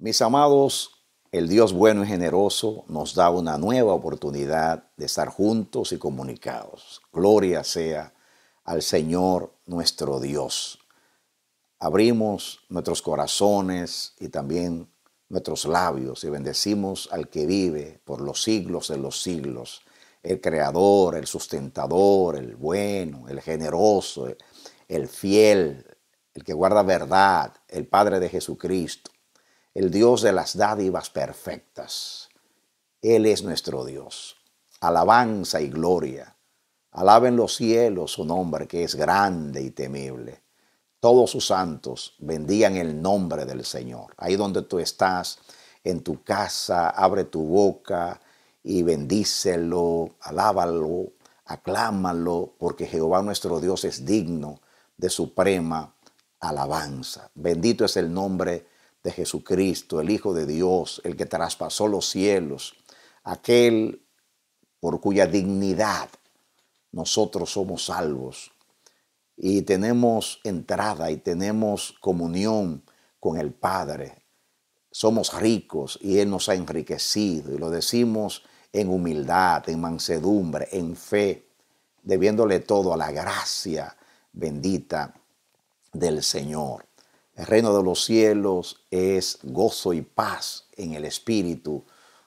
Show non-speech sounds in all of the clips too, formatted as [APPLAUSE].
Mis amados, el Dios bueno y generoso nos da una nueva oportunidad de estar juntos y comunicados. Gloria sea al Señor nuestro Dios. Abrimos nuestros corazones y también nuestros labios y bendecimos al que vive por los siglos de los siglos, el creador, el sustentador, el bueno, el generoso, el fiel, el que guarda verdad, el Padre de Jesucristo el Dios de las dádivas perfectas. Él es nuestro Dios. Alabanza y gloria. Alaben los cielos su nombre que es grande y temible. Todos sus santos bendigan el nombre del Señor. Ahí donde tú estás, en tu casa, abre tu boca y bendícelo, alábalo, aclámalo, porque Jehová nuestro Dios es digno de suprema alabanza. Bendito es el nombre de Jesucristo, el Hijo de Dios, el que traspasó los cielos, aquel por cuya dignidad nosotros somos salvos y tenemos entrada y tenemos comunión con el Padre. Somos ricos y Él nos ha enriquecido y lo decimos en humildad, en mansedumbre, en fe, debiéndole todo a la gracia bendita del Señor. El reino de los cielos es gozo y paz en el Espíritu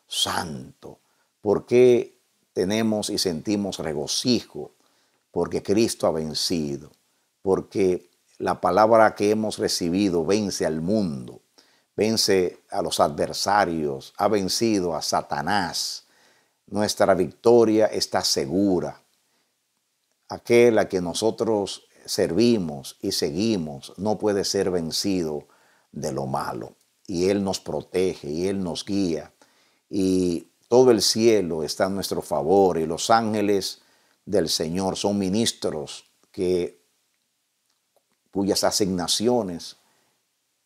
Santo. ¿Por qué tenemos y sentimos regocijo? Porque Cristo ha vencido, porque la palabra que hemos recibido vence al mundo, vence a los adversarios, ha vencido a Satanás. Nuestra victoria está segura. Aquel a que nosotros servimos y seguimos no puede ser vencido de lo malo. Y Él nos protege y Él nos guía. Y todo el cielo está a nuestro favor y los ángeles del Señor son ministros que cuyas asignaciones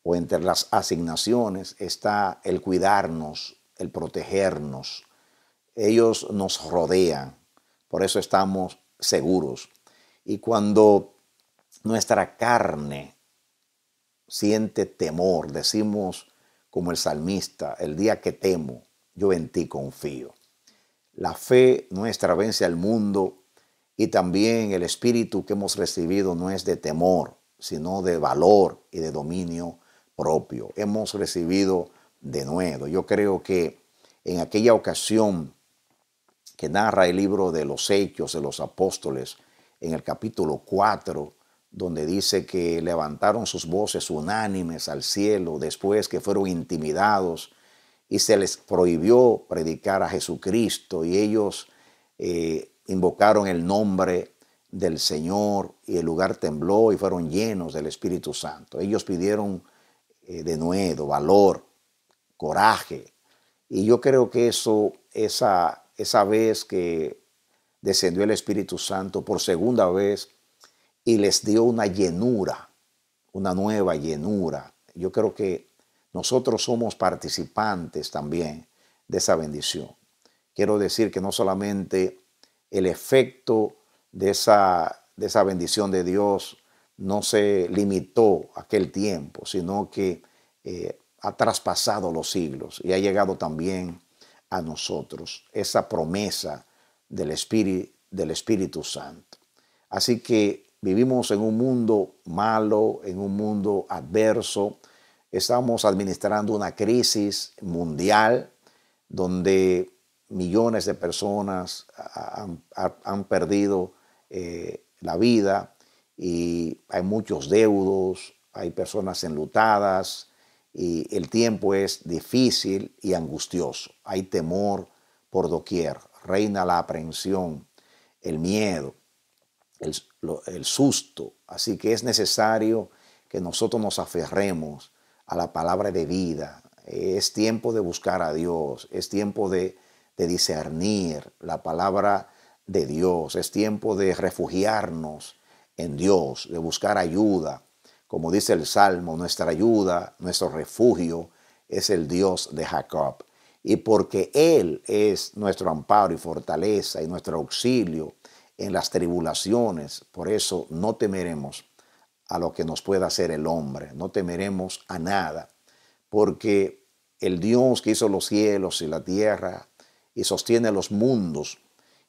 o entre las asignaciones está el cuidarnos, el protegernos. Ellos nos rodean, por eso estamos seguros. Y cuando nuestra carne siente temor. Decimos como el salmista, el día que temo, yo en ti confío. La fe nuestra vence al mundo y también el espíritu que hemos recibido no es de temor, sino de valor y de dominio propio. Hemos recibido de nuevo. Yo creo que en aquella ocasión que narra el libro de los Hechos de los Apóstoles, en el capítulo 4, donde dice que levantaron sus voces unánimes al cielo después que fueron intimidados y se les prohibió predicar a Jesucristo y ellos eh, invocaron el nombre del Señor y el lugar tembló y fueron llenos del Espíritu Santo. Ellos pidieron eh, de nuevo valor, coraje. Y yo creo que eso, esa, esa vez que descendió el Espíritu Santo por segunda vez, y les dio una llenura, una nueva llenura. Yo creo que nosotros somos participantes también de esa bendición. Quiero decir que no solamente el efecto de esa, de esa bendición de Dios no se limitó a aquel tiempo, sino que eh, ha traspasado los siglos y ha llegado también a nosotros esa promesa del Espíritu, del Espíritu Santo. Así que Vivimos en un mundo malo, en un mundo adverso. Estamos administrando una crisis mundial donde millones de personas han, perdido eh, la vida y hay muchos deudos, hay personas enlutadas y el tiempo es difícil y angustioso. Hay temor por doquier, reina la aprensión, el miedo el, susto. Así que es necesario que nosotros nos aferremos a la palabra de vida. Es tiempo de buscar a Dios, es tiempo de, discernir la palabra de Dios, es tiempo de refugiarnos en Dios, de buscar ayuda. Como dice el Salmo, nuestra ayuda, nuestro refugio es el Dios de Jacob. Y porque Él es nuestro amparo y fortaleza y nuestro auxilio en las tribulaciones. Por eso no temeremos a lo que nos pueda hacer el hombre, no temeremos a nada, porque el Dios que hizo los cielos y la tierra y sostiene los mundos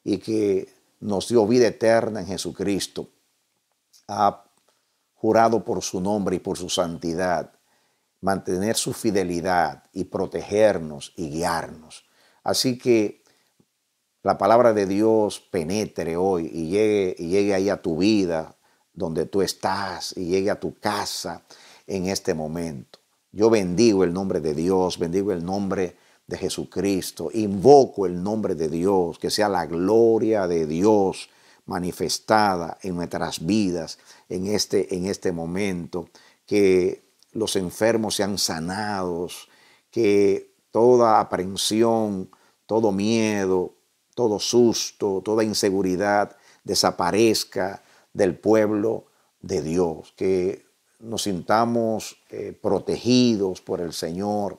y que nos dio vida eterna en Jesucristo, ha jurado por su nombre y por su santidad, mantener su fidelidad y protegernos y guiarnos. Así que la palabra de Dios penetre hoy y llegue, y llegue ahí a tu vida, donde tú estás, y llegue a tu casa en este momento. Yo bendigo el nombre de Dios, bendigo el nombre de Jesucristo, invoco el nombre de Dios, que sea la gloria de Dios manifestada en nuestras vidas en este, en este momento, que los enfermos sean sanados, que toda aprensión, todo miedo, todo susto, toda inseguridad desaparezca del pueblo de Dios, que nos sintamos eh, protegidos por el Señor,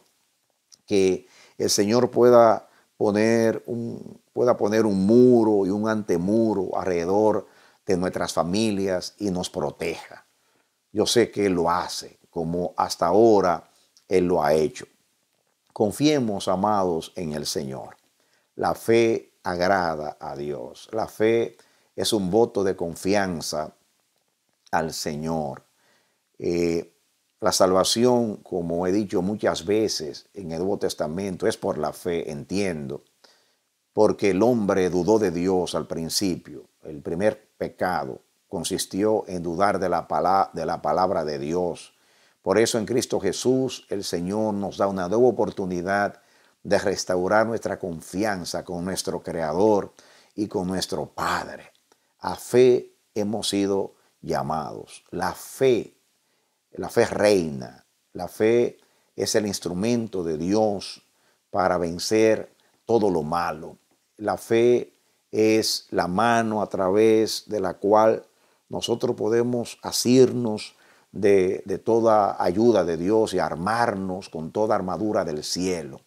que el Señor pueda poner, un, pueda poner un muro y un antemuro alrededor de nuestras familias y nos proteja. Yo sé que Él lo hace, como hasta ahora Él lo ha hecho. Confiemos, amados, en el Señor. La fe agrada a Dios. La fe es un voto de confianza al Señor. Eh, la salvación, como he dicho muchas veces en el Nuevo Testamento, es por la fe, entiendo, porque el hombre dudó de Dios al principio. El primer pecado consistió en dudar de la, palabra, de la palabra de Dios. Por eso en Cristo Jesús el Señor nos da una nueva oportunidad de restaurar nuestra confianza con nuestro Creador y con nuestro Padre. A fe hemos sido llamados. La fe la fe reina. La fe es el instrumento de Dios para vencer todo lo malo. La fe es la mano a través de la cual nosotros podemos asirnos de, de, toda ayuda de Dios y armarnos con toda armadura del cielo.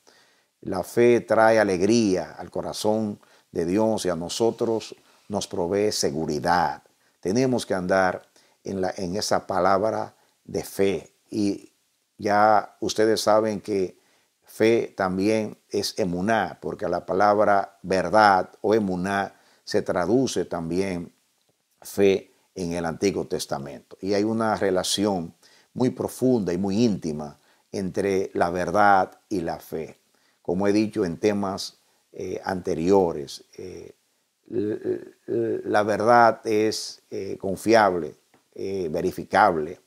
La fe trae alegría al corazón de Dios y a nosotros nos provee seguridad. Tenemos que andar en, esa palabra de fe. Y ya ustedes saben que fe también es emuná, porque la palabra verdad o emuná se traduce también fe en el Antiguo Testamento. Y hay una relación muy profunda y muy íntima entre la verdad y la fe. Como he dicho en temas eh, anteriores, eh, la verdad es eh, confiable, verificable,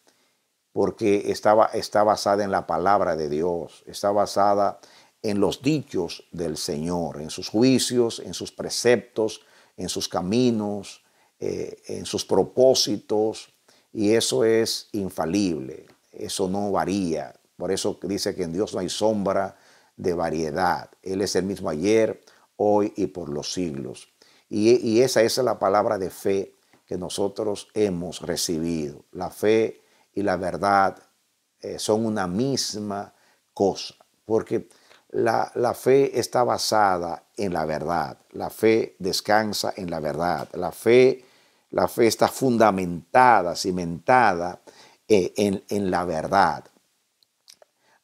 porque está, basada en la palabra de Dios, está basada en los dichos del Señor, en sus juicios, en sus preceptos, en sus caminos, en sus propósitos, y eso es infalible, eso no varía. Por eso dice que en Dios no hay sombra de variedad. Él es el mismo ayer, hoy y por los siglos. Y, esa es la palabra de fe que nosotros hemos recibido. La fe y la verdad eh, son una misma cosa, porque la, la, fe está basada en la verdad, la fe descansa en la verdad, la fe, la fe está fundamentada, cimentada eh, en, en, la verdad.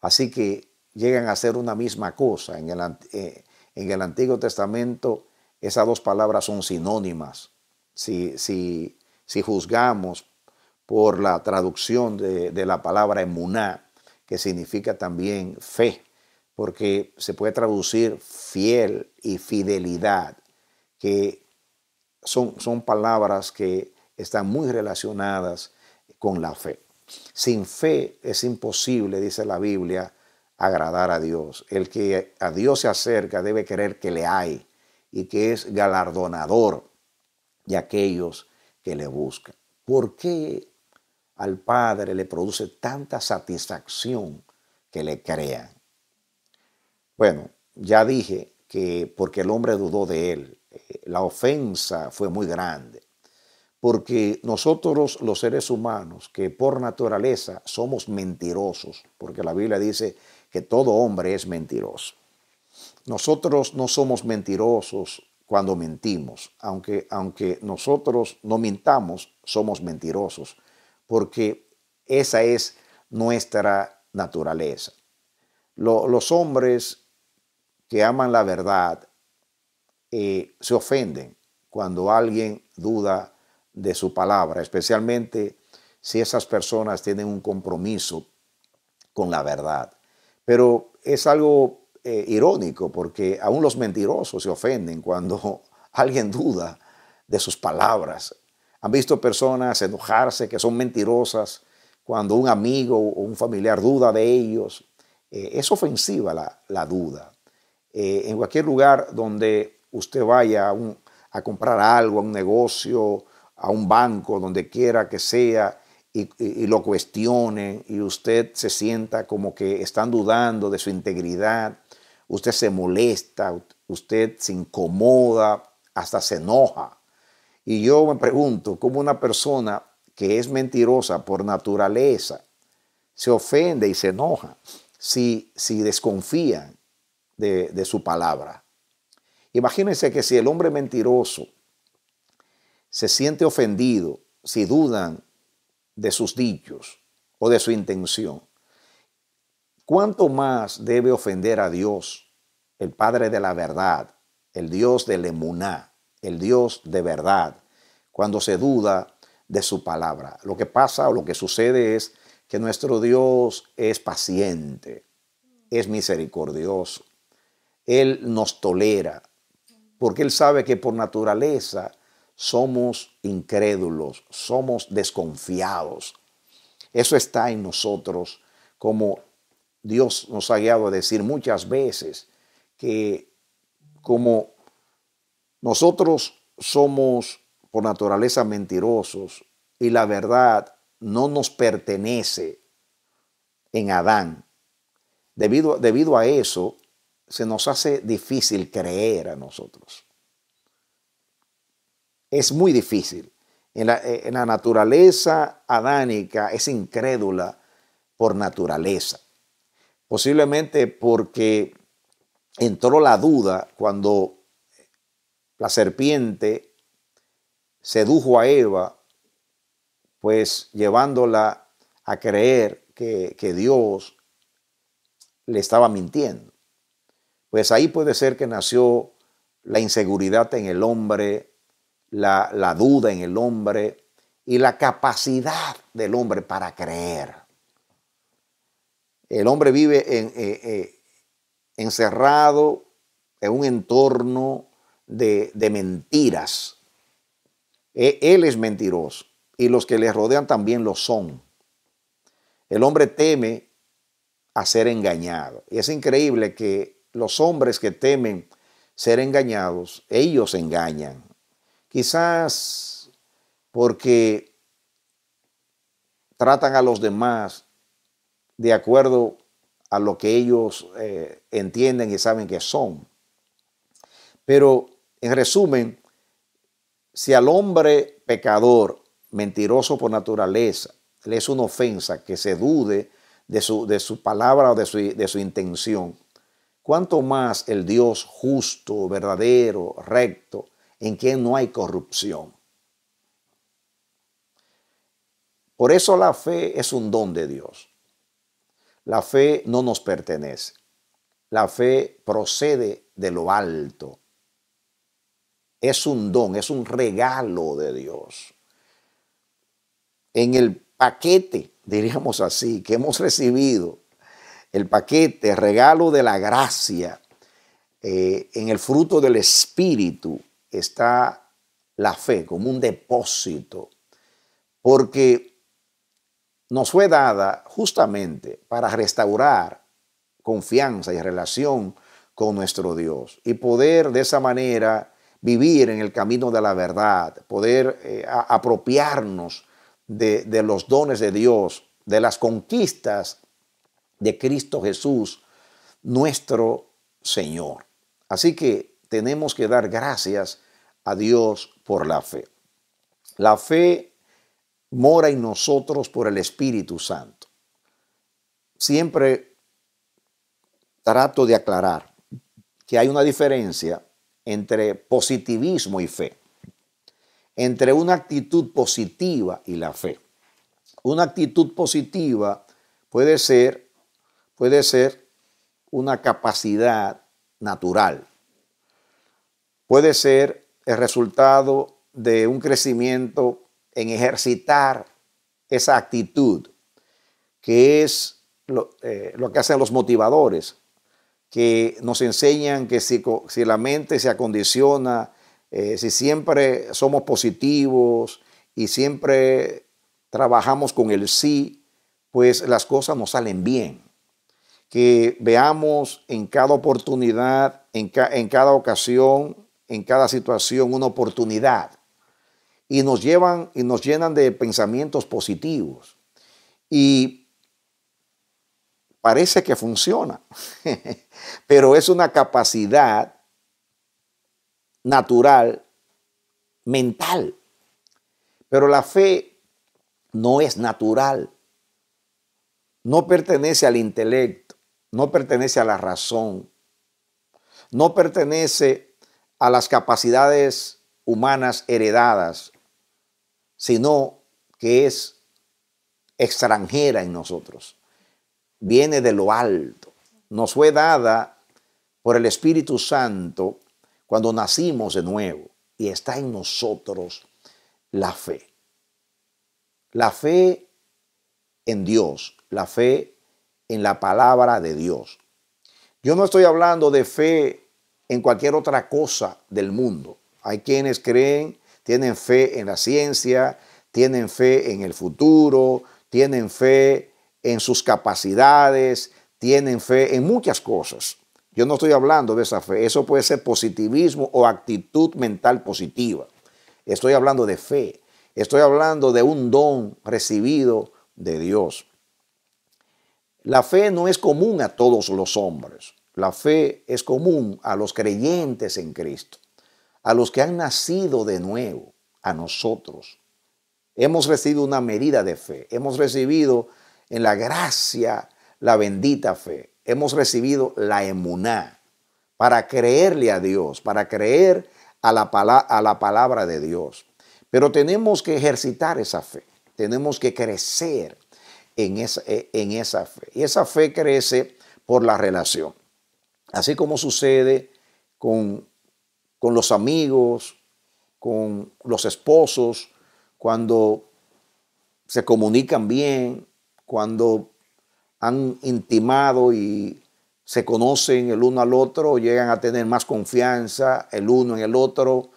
Así que llegan a ser una misma cosa. En el, eh, en el Antiguo Testamento esas dos palabras son sinónimas. Si, juzgamos por la traducción de, la palabra emuná, que significa también fe, porque se puede traducir fiel y fidelidad, que son palabras que están muy relacionadas con la fe. Sin fe es imposible, dice la Biblia, agradar a Dios. El que a Dios se acerca debe creer que le hay y que es galardonador de aquellos que le buscan. ¿Por qué al Padre le produce tanta satisfacción que le crean. Bueno, ya dije que porque el hombre dudó de él, eh, la ofensa fue muy grande. Porque nosotros los seres humanos, que por naturaleza somos mentirosos, porque la Biblia dice que todo hombre es mentiroso. Nosotros no somos mentirosos cuando mentimos, aunque, aunque nosotros no mintamos, somos mentirosos porque esa es nuestra naturaleza. los hombres que aman la verdad eh, se ofenden cuando alguien duda de su palabra, especialmente si esas personas tienen un compromiso con la verdad. Pero es algo eh, irónico porque aún los mentirosos se ofenden cuando [LAUGHS] alguien duda de sus palabras. Han visto personas enojarse que son mentirosas cuando un amigo o un familiar duda de ellos. Eh, es ofensiva la, duda. Eh, en cualquier lugar donde usted vaya a, comprar algo, a un negocio, a un banco, donde quiera que sea, y, lo cuestione y usted se sienta como que están dudando de su integridad, usted se molesta, usted se incomoda, hasta se enoja. Y yo me pregunto, ¿cómo una persona que es mentirosa por naturaleza se ofende y se enoja si, si desconfían de, de su palabra? Imagínense que si el hombre mentiroso se siente ofendido, si dudan de sus dichos o de su intención, ¿cuánto más debe ofender a Dios, el Padre de la verdad, el Dios del emuná, el Dios de verdad, cuando se duda de su palabra? Lo que pasa o lo que sucede es que nuestro Dios es paciente, es misericordioso. Él nos tolera, porque Él sabe que por naturaleza somos incrédulos, somos desconfiados. Eso está en nosotros, como Dios nos ha guiado a decir muchas veces, que como nosotros somos por naturaleza mentirosos y la verdad no nos pertenece en Adán, debido, debido a eso se nos hace difícil creer a nosotros es muy difícil. En la, eh, en la, naturaleza adánica es incrédula por naturaleza. Posiblemente porque entró la duda cuando la serpiente sedujo a Eva, pues llevándola a creer que, que Dios le estaba mintiendo. Pues ahí puede ser que nació la inseguridad en el hombre, la, duda en el hombre y la capacidad del hombre para creer. El hombre vive eh, eh, encerrado en un entorno de, de mentiras. E, él es mentiroso y los que le rodean también lo son. El hombre teme a ser engañado. Y es increíble que los hombres que temen ser engañados, ellos engañan. Quizás porque tratan a los demás de acuerdo a lo que ellos eh, entienden y saben que son. Pero en resumen, si al hombre pecador, mentiroso por naturaleza, le es una ofensa que se dude de su, de su palabra o de su, de su intención, cuánto más el Dios justo, verdadero, recto, en quien no hay corrupción. Por eso la fe es un don de Dios. La fe no nos pertenece. La fe procede de lo alto. Es un don, es un regalo de Dios. En el paquete, diríamos así, que hemos recibido, el paquete, regalo de la gracia, eh, en el fruto del Espíritu, está la fe como un depósito, porque nos fue dada justamente para restaurar confianza y relación con nuestro Dios y poder de esa manera vivir en el camino de la verdad, poder eh, apropiarnos de, de los dones de Dios, de las conquistas de Cristo Jesús, nuestro Señor. Así que tenemos que dar gracias a Dios por la fe. La fe mora en nosotros por el Espíritu Santo. Siempre trato de aclarar que hay una diferencia entre positivismo y fe, entre una actitud positiva y la fe. Una actitud positiva puede ser, puede ser una capacidad natural. Puede ser el resultado de un crecimiento en ejercitar esa actitud, que es lo, eh, que hacen los motivadores, que nos enseñan que si, la mente se acondiciona, eh, si siempre somos positivos y siempre trabajamos con el sí, pues las cosas nos salen bien. Que veamos en cada oportunidad, en, en cada ocasión, en cada situación una oportunidad y nos llevan y nos llenan de pensamientos positivos. Y parece que funciona, [LAUGHS] pero es una capacidad natural, mental. Pero la fe no es natural, no pertenece al intelecto, no pertenece a la razón, no pertenece a las capacidades humanas heredadas sino que es extranjera en nosotros. Viene de lo alto. Nos fue dada por el Espíritu Santo cuando nacimos de nuevo y está en nosotros la fe. La fe en Dios, la fe en la palabra de Dios. Yo no estoy hablando de fe en cualquier otra cosa del mundo. Hay quienes creen tienen fe en la ciencia, tienen fe en el futuro, tienen fe en sus capacidades, tienen fe en muchas cosas. Yo no estoy hablando de esa fe, eso puede ser positivismo o actitud mental positiva. Estoy hablando de fe, estoy hablando de un don recibido de Dios. La fe no es común a todos los hombres, la fe es común a los creyentes en Cristo a los que han nacido de nuevo, a nosotros. Hemos recibido una medida de fe, hemos recibido en la gracia la bendita fe, hemos recibido la emuná para creerle a Dios, para creer a la, palabra de Dios. Pero tenemos que ejercitar esa fe, tenemos que crecer en esa, en esa fe. Y esa fe crece por la relación. Así como sucede con con los amigos, con los esposos, cuando se comunican bien, cuando han intimado y se conocen el uno al otro, llegan a tener más confianza el uno en el otro,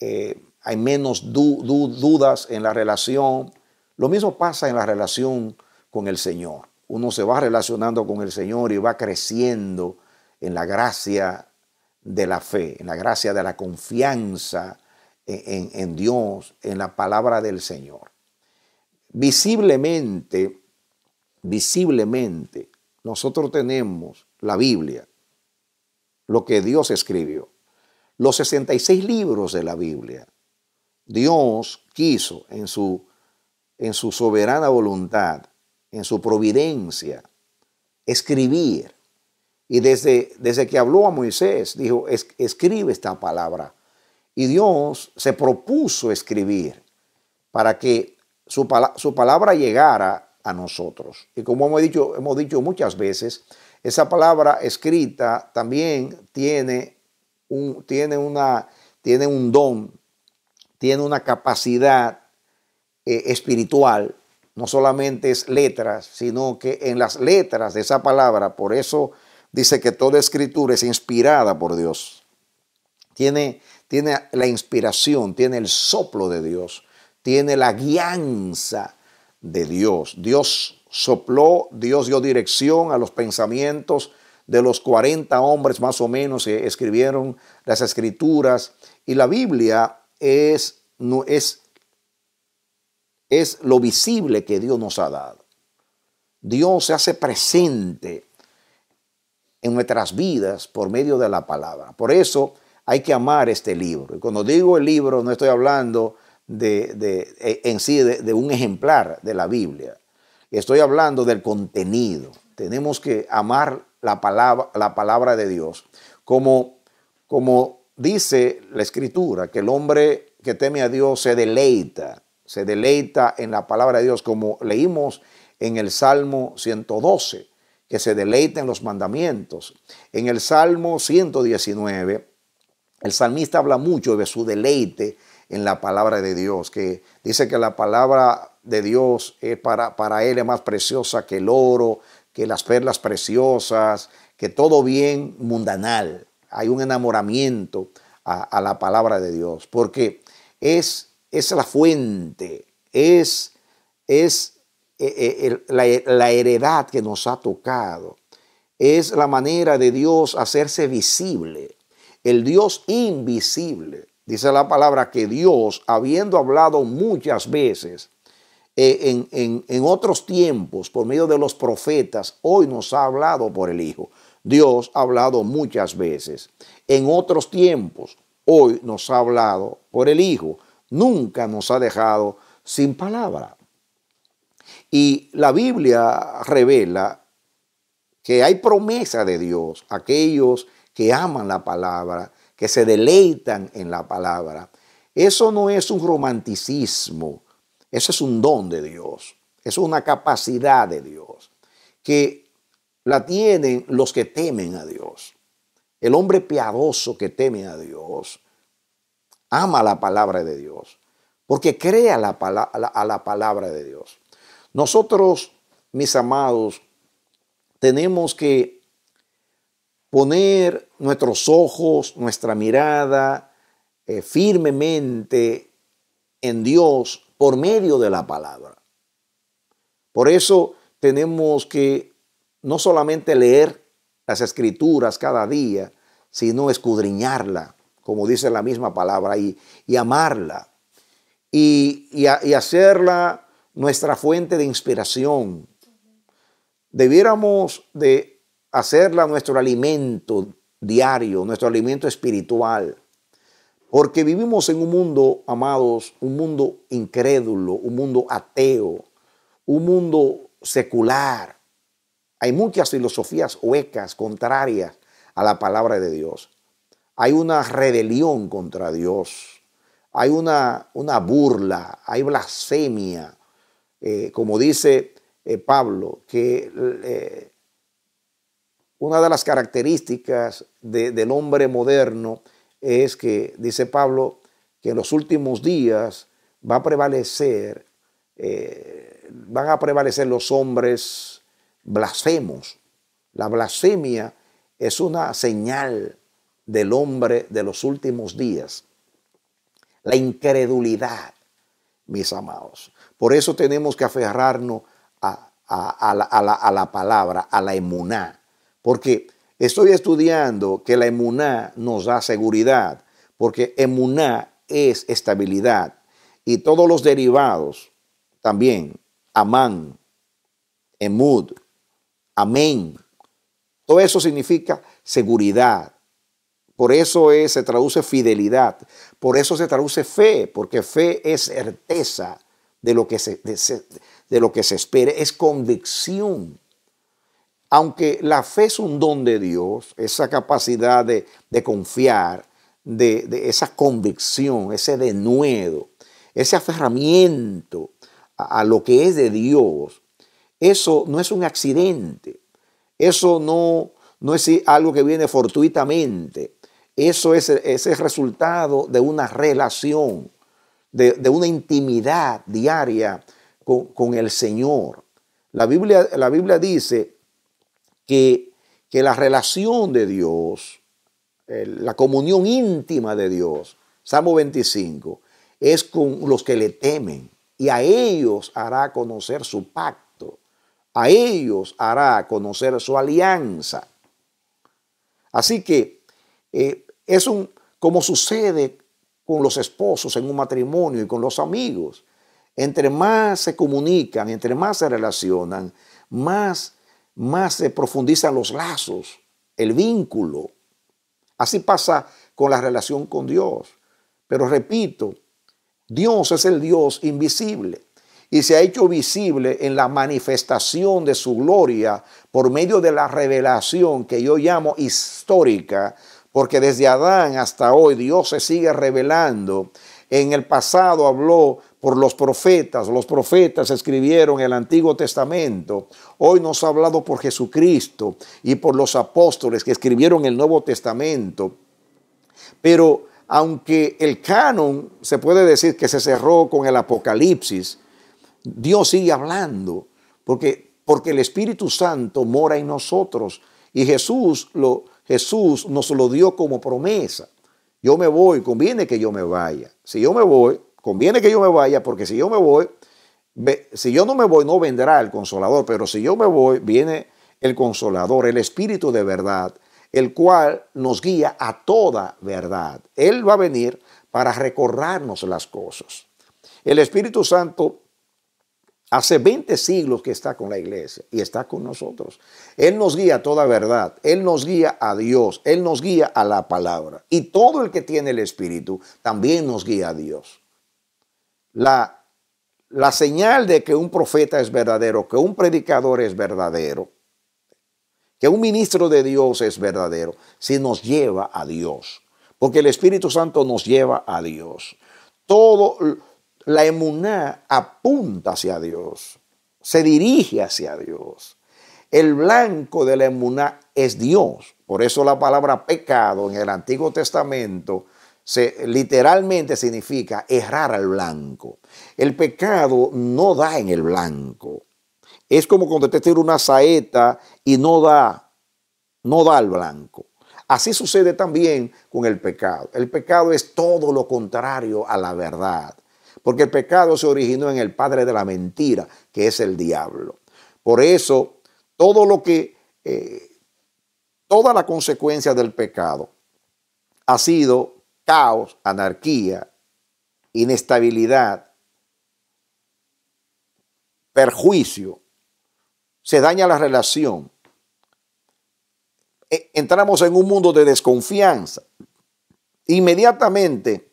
eh, hay menos dudas en la relación. Lo mismo pasa en la relación con el Señor. Uno se va relacionando con el Señor y va creciendo en la gracia de la fe, en la gracia de la confianza en, Dios, en la palabra del Señor. Visiblemente, visiblemente, nosotros tenemos la Biblia, lo que Dios escribió, los 66 libros de la Biblia. Dios quiso en su, en su soberana voluntad, en su providencia, escribir y desde, desde que habló a Moisés, dijo, escribe esta palabra. Y Dios se propuso escribir para que su, su, palabra llegara a nosotros. Y como hemos dicho, hemos dicho muchas veces, esa palabra escrita también tiene un, tiene una, tiene un don, tiene una capacidad eh, espiritual. No solamente es letras, sino que en las letras de esa palabra, por eso dice que toda escritura es inspirada por Dios. Tiene, tiene la inspiración, tiene el soplo de Dios, tiene la guianza de Dios. Dios sopló, Dios dio dirección a los pensamientos de los 40 hombres más o menos que escribieron las escrituras. Y la Biblia es, no, es, es lo visible que Dios nos ha dado. Dios se hace presente en nuestras vidas por medio de la palabra. Por eso hay que amar este libro. Y cuando digo el libro, no estoy hablando de, e, en sí de, un ejemplar de la Biblia. Estoy hablando del contenido. Tenemos que amar la palabra, la palabra de Dios. Como, como dice la Escritura, que el hombre que teme a Dios se deleita, se deleita en la palabra de Dios, como leímos en el Salmo 112 que se deleita en los mandamientos. En el Salmo 119, el salmista habla mucho de su deleite en la palabra de Dios, que dice que la palabra de Dios es para, para él es más preciosa que el oro, que las perlas preciosas, que todo bien mundanal. Hay un enamoramiento a, la palabra de Dios, porque es, es la fuente, es, es eh, eh, la, heredad que nos ha tocado, es la manera de Dios hacerse visible, el Dios invisible. Dice la palabra que Dios, habiendo hablado muchas veces eh, en, en, otros tiempos por medio de los profetas, hoy nos ha hablado por el Hijo. Dios ha hablado muchas veces. En otros tiempos, hoy nos ha hablado por el Hijo. Nunca nos ha dejado sin palabra. Y la Biblia revela que hay promesa de Dios, aquellos que aman la palabra, que se deleitan en la palabra. Eso no es un romanticismo, eso es un don de Dios, es una capacidad de Dios, que la tienen los que temen a Dios. El hombre piadoso que teme a Dios ama la palabra de Dios, porque crea la, a la palabra de Dios. Nosotros, mis amados, tenemos que poner nuestros ojos, nuestra mirada eh, firmemente en Dios por medio de la palabra. Por eso tenemos que no solamente leer las escrituras cada día, sino escudriñarla, como dice la misma palabra, y, amarla, y hacerla nuestra fuente de inspiración. Debiéramos de hacerla nuestro alimento diario, nuestro alimento espiritual. Porque vivimos en un mundo, amados, un mundo incrédulo, un mundo ateo, un mundo secular. Hay muchas filosofías huecas, contrarias a la palabra de Dios. Hay una rebelión contra Dios. Hay una, una burla, hay blasfemia, eh, como dice eh, Pablo, que eh, una de las características del hombre moderno es que, dice Pablo, que en los últimos días va a prevalecer, van a prevalecer los hombres blasfemos. La blasfemia es una señal del hombre de los últimos días. La incredulidad, mis amados. Por eso tenemos que aferrarnos a, la, palabra, a la emuná. Porque estoy estudiando que la emuná nos da seguridad, porque emuná es estabilidad. Y todos los derivados también, amán, emud, amén, todo eso significa seguridad. Por eso se traduce fidelidad, por eso se traduce fe, porque fe es certeza, de lo que se, de, lo que se espere, es convicción. Aunque la fe es un don de Dios, esa capacidad de, confiar, de, esa convicción, ese denuedo, ese aferramiento a, a, lo que es de Dios, eso no es un accidente, eso no, no es algo que viene fortuitamente, eso es, es el resultado de una relación de, una intimidad diaria con, el Señor. La Biblia, la Biblia dice que, que, la relación de Dios, la comunión íntima de Dios, Salmo 25, es con los que le temen y a ellos hará conocer su pacto, a ellos hará conocer su alianza. Así que eh, es un, como sucede con los esposos en un matrimonio y con los amigos. Entre más se comunican, entre más se relacionan, más, más se profundizan los lazos, el vínculo. Así pasa con la relación con Dios. Pero repito, Dios es el Dios invisible y se ha hecho visible en la manifestación de su gloria por medio de la revelación que yo llamo histórica porque desde Adán hasta hoy Dios se sigue revelando. En el pasado habló por los profetas. Los profetas escribieron el Antiguo Testamento. Hoy nos ha hablado por Jesucristo y por los apóstoles que escribieron el Nuevo Testamento. Pero aunque el canon se puede decir que se cerró con el Apocalipsis, Dios sigue hablando porque, porque el Espíritu Santo mora en nosotros y Jesús, lo, Jesús nos lo dio como promesa. Yo me voy, conviene que yo me vaya. Si yo me voy, conviene que yo me vaya, porque si yo me voy, si yo no me voy, no vendrá el consolador, pero si yo me voy, viene el consolador, el Espíritu de verdad, el cual nos guía a toda verdad. Él va a venir para recordarnos las cosas. El Espíritu Santo hace 20 siglos que está con la iglesia y está con nosotros. Él nos guía a toda verdad, Él nos guía a Dios, Él nos guía a la palabra. Y todo el que tiene el Espíritu también nos guía a Dios. La, la señal de que un profeta es verdadero, que un predicador es verdadero, que un ministro de Dios es verdadero, si nos lleva a Dios. Porque el Espíritu Santo nos lleva a Dios. Todo la emuná apunta hacia Dios, se dirige hacia Dios. El blanco de la emuná es Dios. Por eso la palabra pecado en el Antiguo Testamento se, literalmente significa errar al blanco. El pecado no da en el blanco. Es como cuando te tira una saeta y no da, no da al blanco. Así sucede también con el pecado. El pecado es todo lo contrario a la verdad. Porque el pecado se originó en el padre de la mentira, que es el diablo. Por eso, todo lo que, eh, toda la consecuencia del pecado ha sido caos, anarquía, inestabilidad, perjuicio, se daña la relación. E, entramos en un mundo de desconfianza. Inmediatamente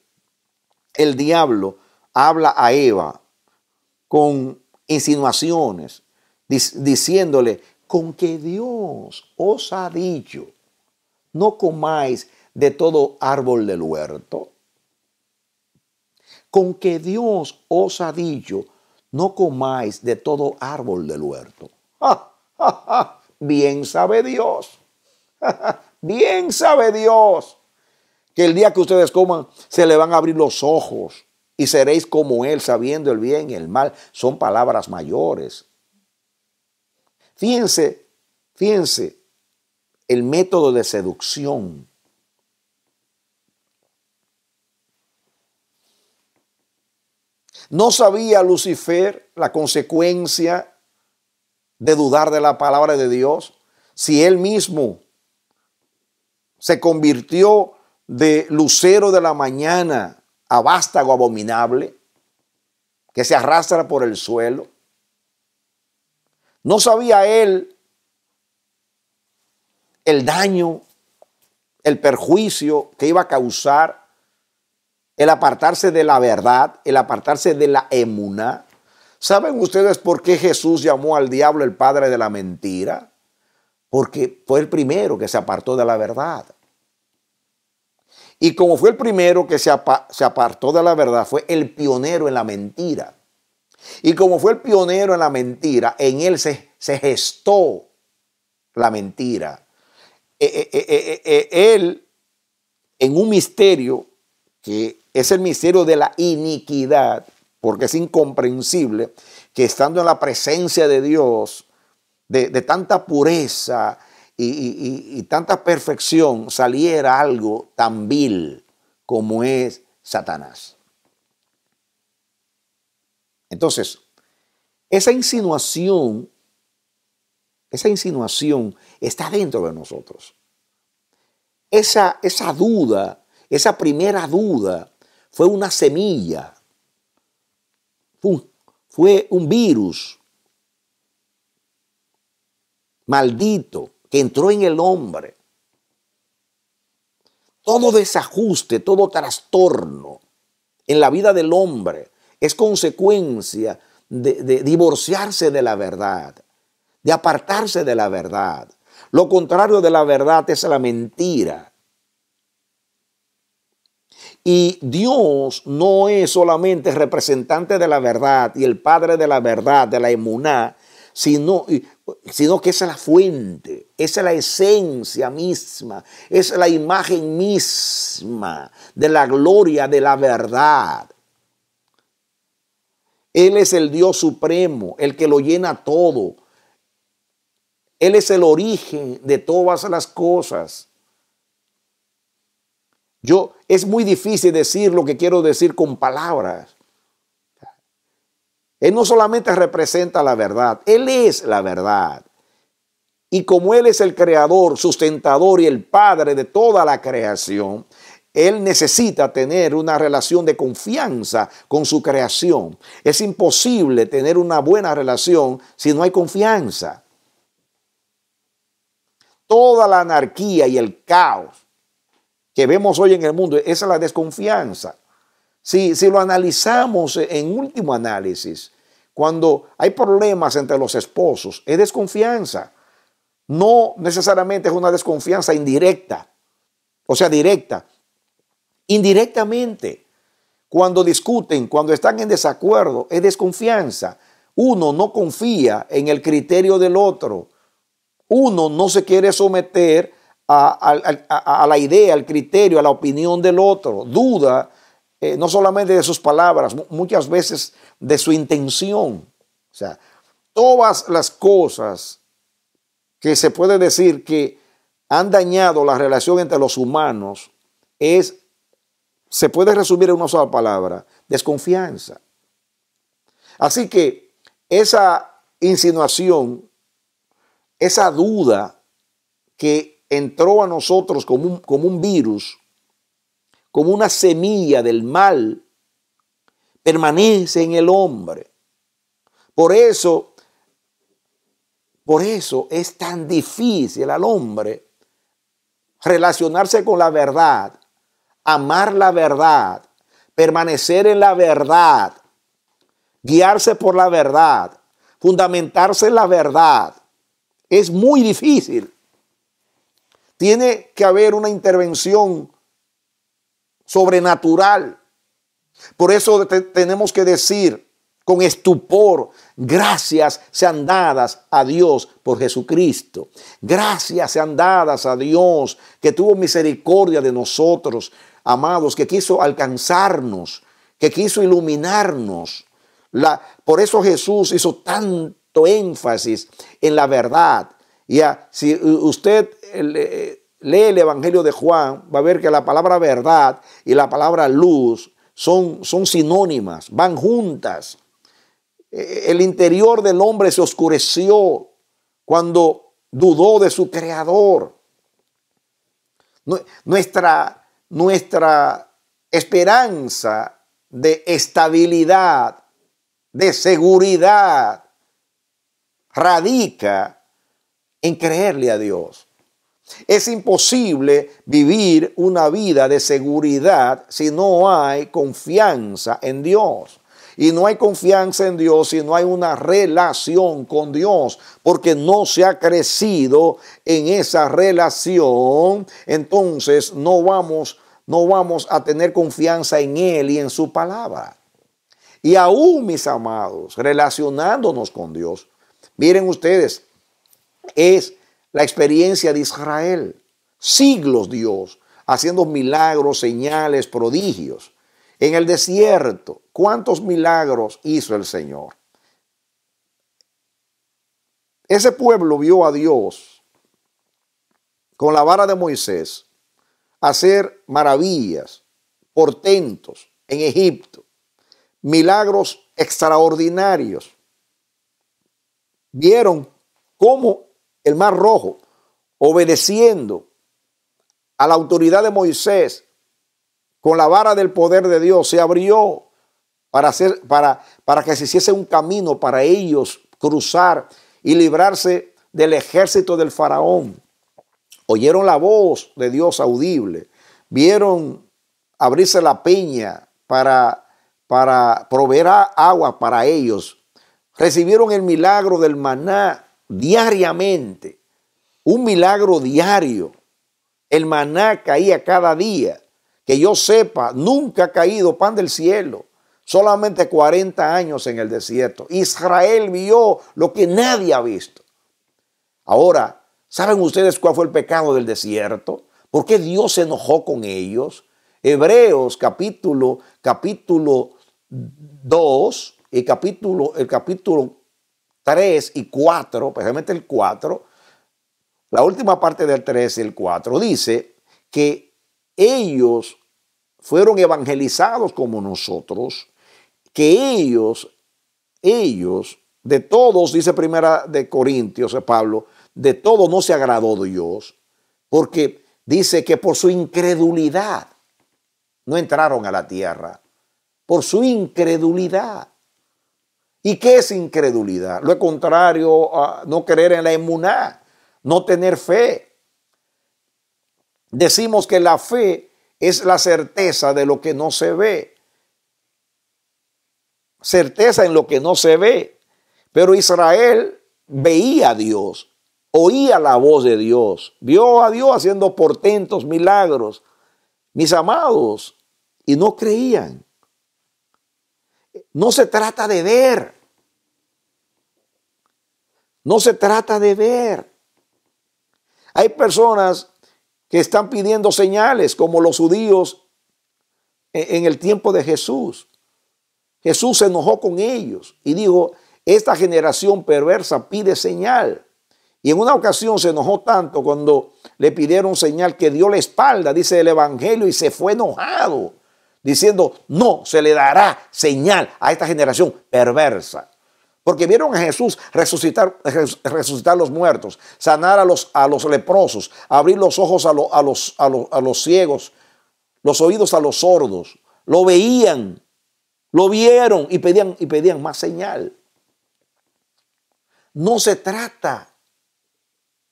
el diablo habla a Eva con insinuaciones, diciéndole, con que Dios os ha dicho, no comáis de todo árbol del huerto? Con que Dios os ha dicho, no comáis de todo árbol del huerto. [LAUGHS] Bien sabe Dios. [LAUGHS] Bien sabe Dios que el día que ustedes coman se le van a abrir los ojos y seréis como Él sabiendo el bien y el mal. Son palabras mayores. Fíjense, fíjense el método de seducción ¿No sabía Lucifer la consecuencia de dudar de la palabra de Dios? Si él mismo se convirtió de lucero de la mañana a vástago abominable que se arrastra por el suelo. ¿No sabía él el daño, el perjuicio que iba a causar el apartarse de la verdad, el apartarse de la emuná. ¿Saben ustedes por qué Jesús llamó al diablo el padre de la mentira? Porque fue el primero que se apartó de la verdad. Y como fue el primero que se, apartó de la verdad, fue el pionero en la mentira. Y como fue el pionero en la mentira, en él se, gestó la mentira. E, e, e, él, en un misterio que es el misterio de la iniquidad, porque es incomprensible que estando en la presencia de Dios, de, tanta pureza y, y tanta perfección, saliera algo tan vil como es Satanás. Entonces, esa insinuación, esa insinuación está dentro de nosotros. Esa, esa duda, esa primera duda fue una semilla, fue un virus maldito entró en el hombre. Todo desajuste, todo trastorno en la vida del hombre es consecuencia de, de, divorciarse de la verdad, de apartarse de la verdad. Lo contrario de la verdad es la mentira. Y Dios no es solamente representante de la verdad y el Padre de la verdad, de la emuná, sino, sino que es la fuente, es la esencia misma, es la imagen misma de la gloria de la verdad. Él es el Dios supremo, el que lo llena todo. Él es el origen de todas las cosas. Yo, es muy difícil decir lo que quiero decir con palabras. Él no solamente representa la verdad, Él es la verdad. Y como Él es el creador, sustentador y el padre de toda la creación, Él necesita tener una relación de confianza con su creación. Es imposible tener una buena relación si no hay confianza. Toda la anarquía y el caos que vemos hoy en el mundo, es la desconfianza. Si, si lo analizamos en último análisis, cuando hay problemas entre los esposos, es desconfianza. No necesariamente es una desconfianza indirecta, o sea, directa. Indirectamente, cuando discuten, cuando están en desacuerdo, es desconfianza. Uno no confía en el criterio del otro. Uno no se quiere someter a, la idea, al criterio, a la opinión del otro. Duda eh, no solamente de sus palabras, muchas veces de su intención. O sea, todas las cosas que se puede decir que han dañado la relación entre los humanos es, se puede resumir en una sola palabra, desconfianza. Así que esa insinuación, esa duda que entró a nosotros como un, como un virus, como una semilla del mal, permanece en el hombre. Por eso, por eso es tan difícil al hombre relacionarse con la verdad, amar la verdad, permanecer en la verdad, guiarse por la verdad, fundamentarse en la verdad. Es muy difícil. Tiene que haber una intervención sobrenatural. Por eso tenemos que decir con estupor, gracias sean dadas a Dios por Jesucristo. Gracias sean dadas a Dios que tuvo misericordia de nosotros, amados, que quiso alcanzarnos, que quiso iluminarnos. La, por eso Jesús hizo tanto énfasis en la verdad. Ya, si usted eh, lee el Evangelio de Juan, va a ver que la palabra verdad y la palabra luz son, son sinónimas, van juntas. E, el interior del hombre se oscureció cuando dudó de su creador. Nuestra, nuestra esperanza de estabilidad, de seguridad, radica en creerle a Dios. Es imposible vivir una vida de seguridad si no hay confianza en Dios. Y no hay confianza en Dios si no hay una relación con Dios, porque no se ha crecido en esa relación, entonces no vamos, no vamos a tener confianza en Él y en su palabra. Y aún, mis amados, relacionándonos con Dios, miren ustedes, es la experiencia de Israel. Siglos Dios haciendo milagros, señales, prodigios. En el desierto, ¿cuántos milagros hizo el Señor? Ese pueblo vio a Dios con la vara de Moisés hacer maravillas, portentos en Egipto, milagros extraordinarios. Vieron cómo el mar rojo, obedeciendo a la autoridad de Moisés, con la vara del poder de Dios, se abrió para, hacer, para, para que se hiciese un camino para ellos cruzar y librarse del ejército del faraón. Oyeron la voz de Dios audible, vieron abrirse la peña para, para proveer agua para ellos, recibieron el milagro del maná diariamente, un milagro diario. El maná caía cada día. que yo sepa, nunca ha caído pan del cielo. Solamente 40 años en el desierto. Israel vio lo que nadie ha visto. Ahora, ¿saben ustedes cuál fue el pecado del desierto? ¿Por qué Dios se enojó con ellos? Hebreos capítulo, capítulo 2 y capítulo, el capítulo 3 y 4, especialmente el 4, la última parte del 3 y el 4, dice que ellos fueron evangelizados como nosotros, que ellos, ellos, de todos, dice primera de Corintios, de Pablo, de todos no se agradó Dios, porque dice que por su incredulidad no entraron a la tierra, por su incredulidad. ¿Y qué es incredulidad? Lo contrario a no creer en la emuná, no tener fe. Decimos que la fe es la certeza de lo que no se ve. Certeza en lo que no se ve. Pero Israel veía a Dios, oía la voz de Dios, vio a Dios haciendo portentos, milagros, mis amados, y no creían. No se trata de ver. No se trata de ver. Hay personas que están pidiendo señales como los judíos en el tiempo de Jesús. Jesús se enojó con ellos y dijo, esta generación perversa pide señal. Y en una ocasión se enojó tanto cuando le pidieron señal que dio la espalda, dice el Evangelio, y se fue enojado, diciendo, no se le dará señal a esta generación perversa. Porque vieron a Jesús resucitar, resucitar los muertos, sanar a los, a los leprosos, abrir los ojos a, a, los, a, a los ciegos, los oídos a los sordos. Lo veían, lo vieron y pedían, y pedían más señal. No se trata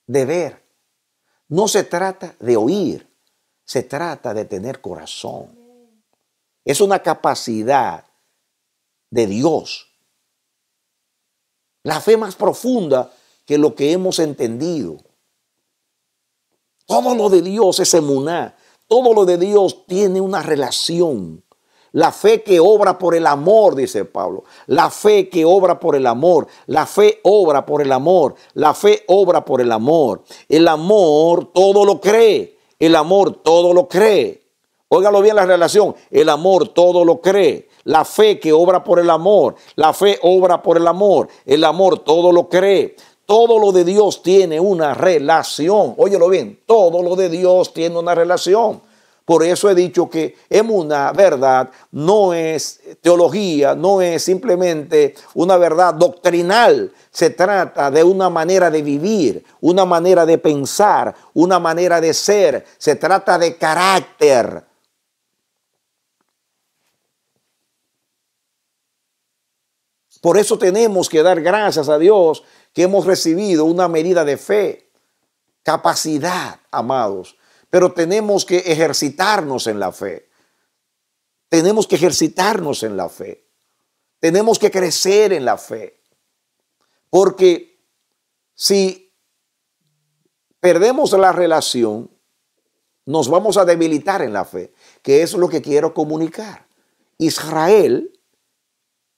de ver, no se trata de oír, se trata de tener corazón. Es una capacidad de Dios la fe más profunda que lo que hemos entendido. Todo lo de Dios es emuná. Todo lo de Dios tiene una relación. La fe que obra por el amor, dice Pablo. La fe que obra por el amor. La fe obra por el amor. La fe obra por el amor. El amor todo lo cree. El amor todo lo cree. Óigalo bien la relación. El amor todo lo cree. La fe que obra por el amor. La fe obra por el amor. El amor todo lo cree. Todo lo de Dios tiene una relación. Óyelo bien, todo lo de Dios tiene una relación. Por eso he dicho que una verdad, no es teología, no es simplemente una verdad doctrinal. Se trata de una manera de vivir, una manera de pensar, una manera de ser. Se trata de carácter. Por eso tenemos que dar gracias a Dios que hemos recibido una medida de fe, capacidad, amados. Pero tenemos que ejercitarnos en la fe. Tenemos que ejercitarnos en la fe. Tenemos que crecer en la fe. Porque si perdemos la relación, nos vamos a debilitar en la fe, que es lo que quiero comunicar. Israel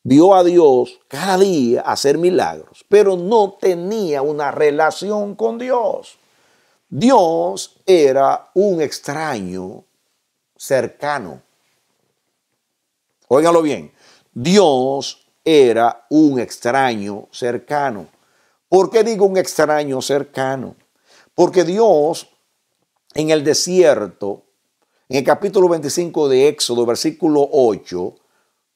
vio a Dios cada día hacer milagros, pero no tenía una relación con Dios. Dios era un extraño cercano. Óigalo bien, Dios era un extraño cercano. ¿Por qué digo un extraño cercano? Porque Dios en el desierto, en el capítulo 25 de Éxodo, versículo 8,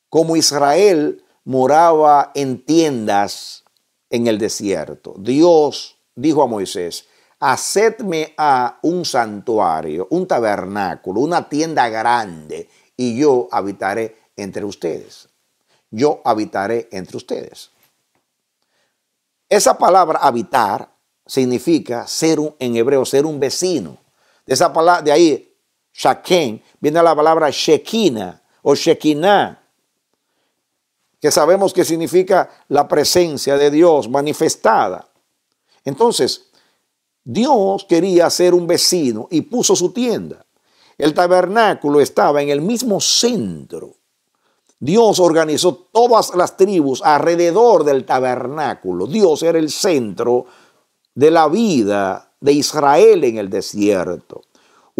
como Israel moraba en tiendas en el desierto, Dios dijo a Moisés, hacedme a un santuario, un tabernáculo, una tienda grande, y yo habitaré entre ustedes. Yo habitaré entre ustedes. Esa palabra habitar significa ser un, en hebreo, ser un vecino. De esa palabra, de ahí, shaken, viene la palabra shekina o shekinah, que sabemos que significa la presencia de Dios manifestada. Entonces, Dios quería ser un vecino y puso su tienda. el tabernáculo estaba en el mismo centro. Dios organizó todas las tribus alrededor del tabernáculo. Dios era el centro de la vida de Israel en el desierto.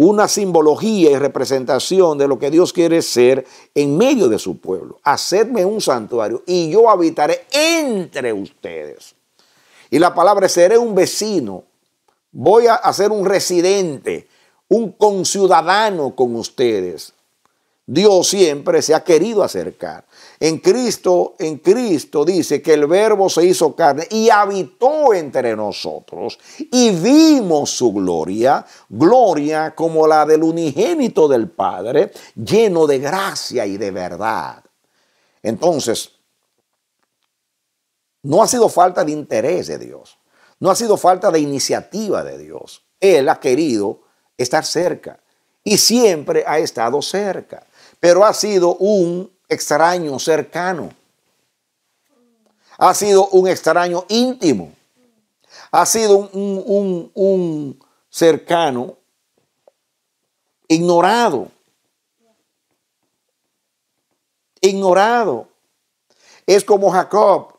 Una simbología y representación de lo que Dios quiere ser en medio de su pueblo. Hacedme un santuario y yo habitaré entre ustedes. Y la palabra seré un vecino. Voy a ser un residente, un conciudadano con ustedes. Dios siempre se ha querido acercar. En Cristo, en Cristo dice que el verbo se hizo carne y habitó entre nosotros y vimos su gloria, gloria como la del unigénito del Padre, lleno de gracia y de verdad. Entonces, no ha sido falta de interés de Dios, no ha sido falta de iniciativa de Dios. Él ha querido estar cerca y siempre ha estado cerca pero ha sido un extraño cercano. Ha sido un extraño íntimo. Ha sido un, cercano ignorado. Ignorado. Es como Jacob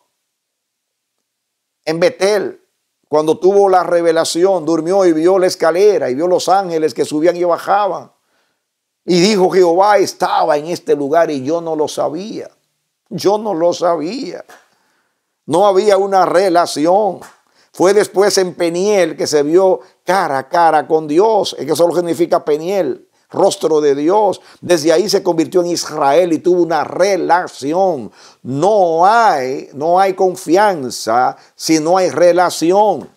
en Betel, cuando tuvo la revelación, durmió y vio la escalera y vio los ángeles que subían y bajaban. Y dijo, Jehová estaba en este lugar y yo no lo sabía. Yo no lo sabía. No había una relación. Fue después en Peniel que se vio cara a cara con Dios. Es que solo significa Peniel, rostro de Dios. Desde ahí se convirtió en Israel y tuvo una relación. No hay, no hay confianza si no hay relación.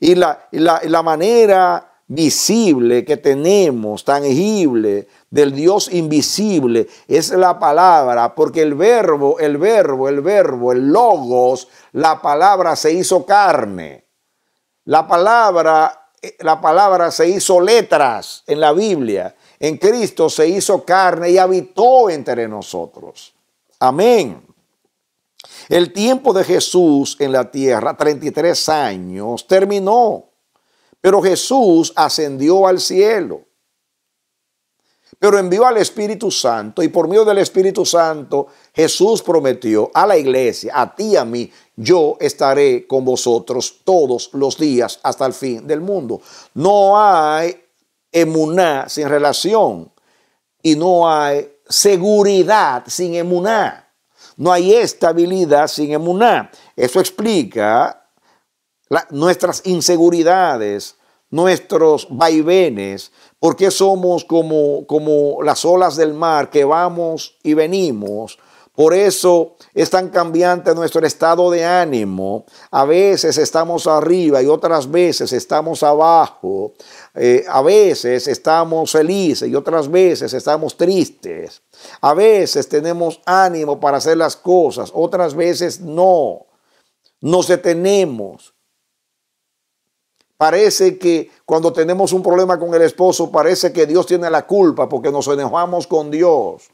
Y la, la, la manera visible que tenemos, tangible, del Dios invisible, es la palabra, porque el verbo, el verbo, el verbo, el logos, la palabra se hizo carne. La palabra, la palabra se hizo letras en la Biblia. En Cristo se hizo carne y habitó entre nosotros. Amén. El tiempo de Jesús en la tierra, 33 años, terminó. Pero Jesús ascendió al cielo. Pero envió al Espíritu Santo y por medio del Espíritu Santo Jesús prometió a la iglesia, a ti y a mí, yo estaré con vosotros todos los días hasta el fin del mundo. No hay emuná sin relación y no hay seguridad sin emuná. No hay estabilidad sin emuná. Eso explica nuestras inseguridades, nuestros vaivenes, porque somos como, como las olas del mar que vamos y venimos. Por eso es tan cambiante nuestro estado de ánimo. A veces estamos arriba y otras veces estamos abajo. Eh, a veces estamos felices y otras veces estamos tristes. A veces tenemos ánimo para hacer las cosas, otras veces no. Nos detenemos. Parece que cuando tenemos un problema con el esposo, parece que Dios tiene la culpa porque nos enojamos con Dios.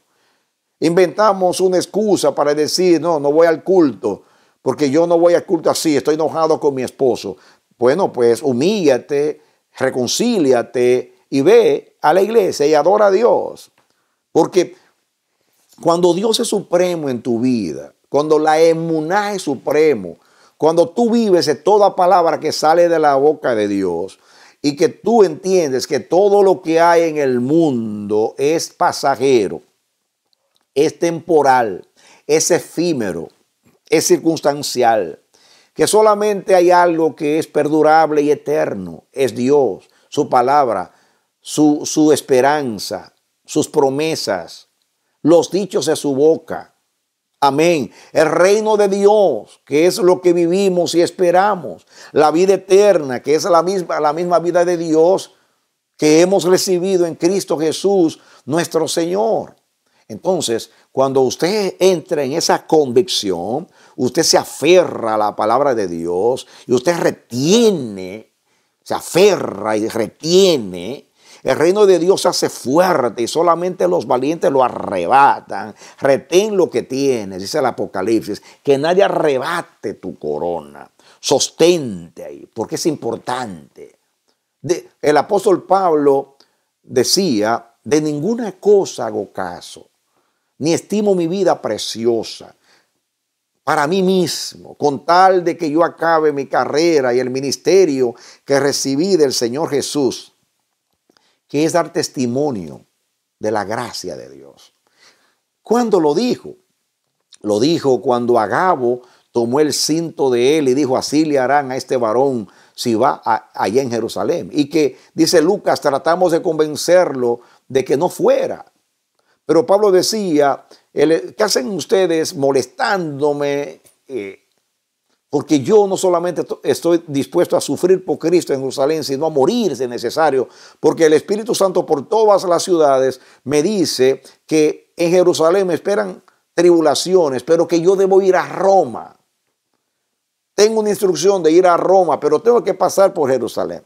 Inventamos una excusa para decir, no, no voy al culto, porque yo no voy al culto así, estoy enojado con mi esposo. Bueno, pues humíllate, reconcíliate y ve a la iglesia y adora a Dios. Porque cuando Dios es supremo en tu vida, cuando la emuná es supremo, cuando tú vives de toda palabra que sale de la boca de Dios y que tú entiendes que todo lo que hay en el mundo es pasajero, es temporal, es efímero, es circunstancial, que solamente hay algo que es perdurable y eterno, es Dios, su palabra, su, su esperanza, sus promesas, los dichos de su boca. Amén. El reino de Dios, que es lo que vivimos y esperamos. La vida eterna, que es la misma, la misma vida de Dios que hemos recibido en Cristo Jesús, nuestro Señor. Entonces, cuando usted entra en esa convicción, usted se aferra a la palabra de Dios y usted retiene, se aferra y retiene el reino de Dios se hace fuerte y solamente los valientes lo arrebatan. Retén lo que tienes, dice el Apocalipsis, que nadie arrebate tu corona. Sostente ahí, porque es importante. el apóstol Pablo decía, de ninguna cosa hago caso, ni estimo mi vida preciosa para mí mismo, con tal de que yo acabe mi carrera y el ministerio que recibí del Señor Jesús, que es dar testimonio de la gracia de Dios. ¿Cuándo lo dijo? Lo dijo cuando Agabo tomó el cinto de él y dijo, así le harán a este varón si va allá en Jerusalén. Y que, dice Lucas, tratamos de convencerlo de que no fuera. Pero Pablo decía, ¿qué hacen ustedes molestándome? Eh, porque yo no solamente estoy dispuesto a sufrir por Cristo en Jerusalén, sino a morir si necesario, porque el Espíritu Santo por todas las ciudades me dice que en Jerusalén me esperan tribulaciones, pero que yo debo ir a Roma. Tengo una instrucción de ir a Roma, pero tengo que pasar por Jerusalén.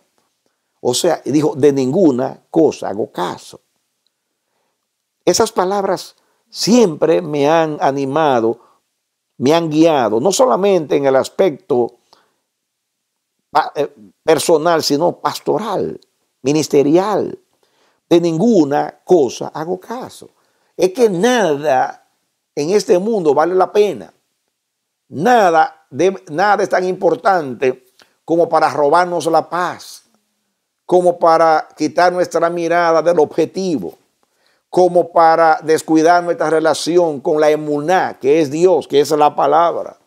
O sea, dijo, de ninguna cosa hago caso. Esas palabras siempre me han animado, me han guiado, no solamente en el aspecto eh, personal, sino pastoral, ministerial. De ninguna cosa hago caso. Es que nada en este mundo vale la pena. Nada, nada es tan importante como para robarnos la paz, como para quitar nuestra mirada del objetivo como para descuidar nuestra relación con la emuná, que es Dios, que es la palabra.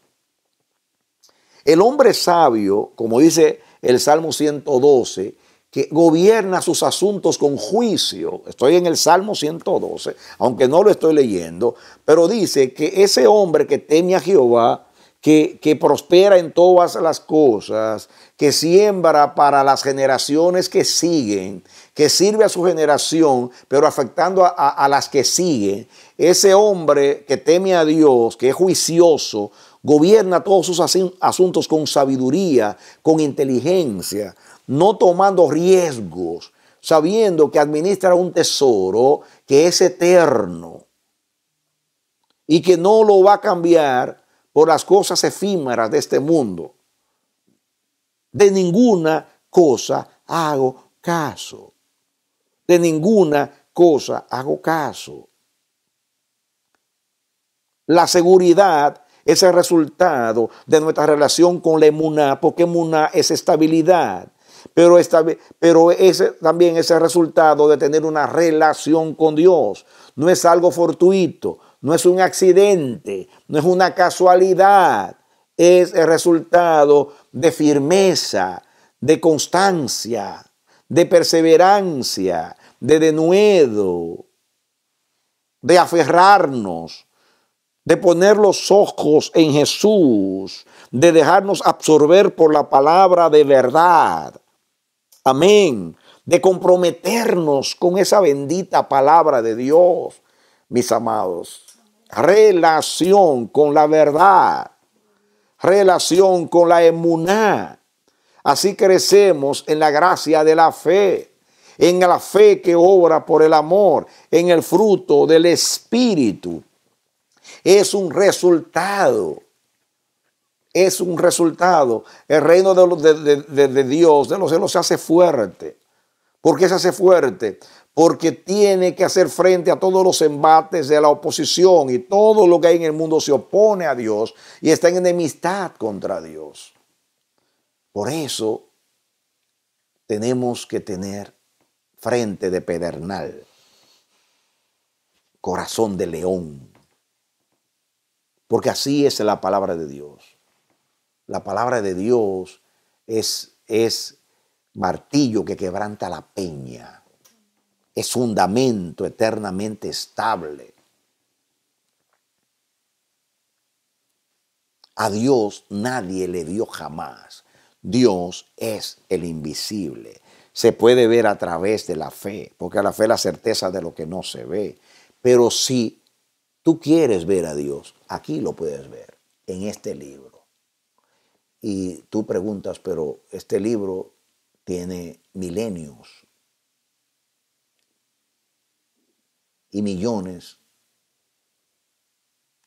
El hombre sabio, como dice el Salmo 112, que gobierna sus asuntos con juicio. Estoy en el Salmo 112, aunque no lo estoy leyendo, pero dice que ese hombre que teme a Jehová, que, que prospera en todas las cosas, que siembra para las generaciones que siguen, que sirve a su generación, pero afectando a, las que siguen. Ese hombre que teme a Dios, que es juicioso, gobierna todos sus asuntos con sabiduría, con inteligencia, no tomando riesgos, sabiendo que administra un tesoro que es eterno y que no lo va a cambiar por las cosas efímeras de este mundo. De ninguna cosa hago caso de ninguna cosa hago caso. La seguridad es el resultado de nuestra relación con la emuná, porque emuná es estabilidad. Pero, esta, pero ese también es el resultado de tener una relación con Dios. No es algo fortuito, no es un accidente, no es una casualidad. Es el resultado de firmeza, de constancia, de perseverancia, de denuedo, de aferrarnos, de poner los ojos en Jesús, de dejarnos absorber por la palabra de verdad. Amén. De comprometernos con esa bendita palabra de Dios, mis amados. Relación con la verdad. Relación con la emuná Así crecemos en la gracia de la fe, en la fe que obra por el amor, en el fruto del Espíritu. Es un resultado. Es un resultado. El reino de, Dios, de los cielos, se hace fuerte. ¿Por qué se hace fuerte? Porque tiene que hacer frente a todos los embates de la oposición y todo lo que hay en el mundo se opone a Dios y está en enemistad contra Dios. Por eso tenemos que tener frente de pedernal, corazón de león, porque así es la palabra de Dios. La palabra de Dios es, es martillo que quebranta la peña, es fundamento eternamente estable. A Dios nadie le dio jamás Dios es el invisible. Se puede ver a través de la fe, porque la fe la certeza de lo que no se ve. Pero si tú quieres ver a Dios, aquí lo puedes ver, en este libro. Y tú preguntas, pero este libro tiene milenios y millones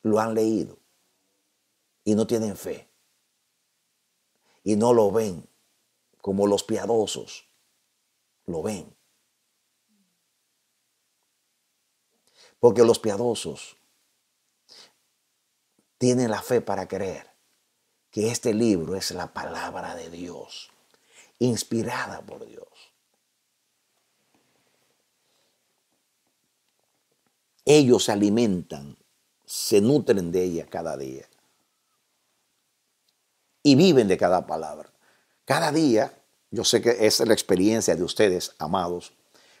lo han leído y no tienen fe y no lo ven como los piadosos lo ven. Porque los piadosos tienen la fe para creer que este libro es la palabra de Dios, inspirada por Dios. Ellos alimentan, se nutren de ella cada día y viven de cada palabra. Cada día, yo sé que es la experiencia de ustedes, amados,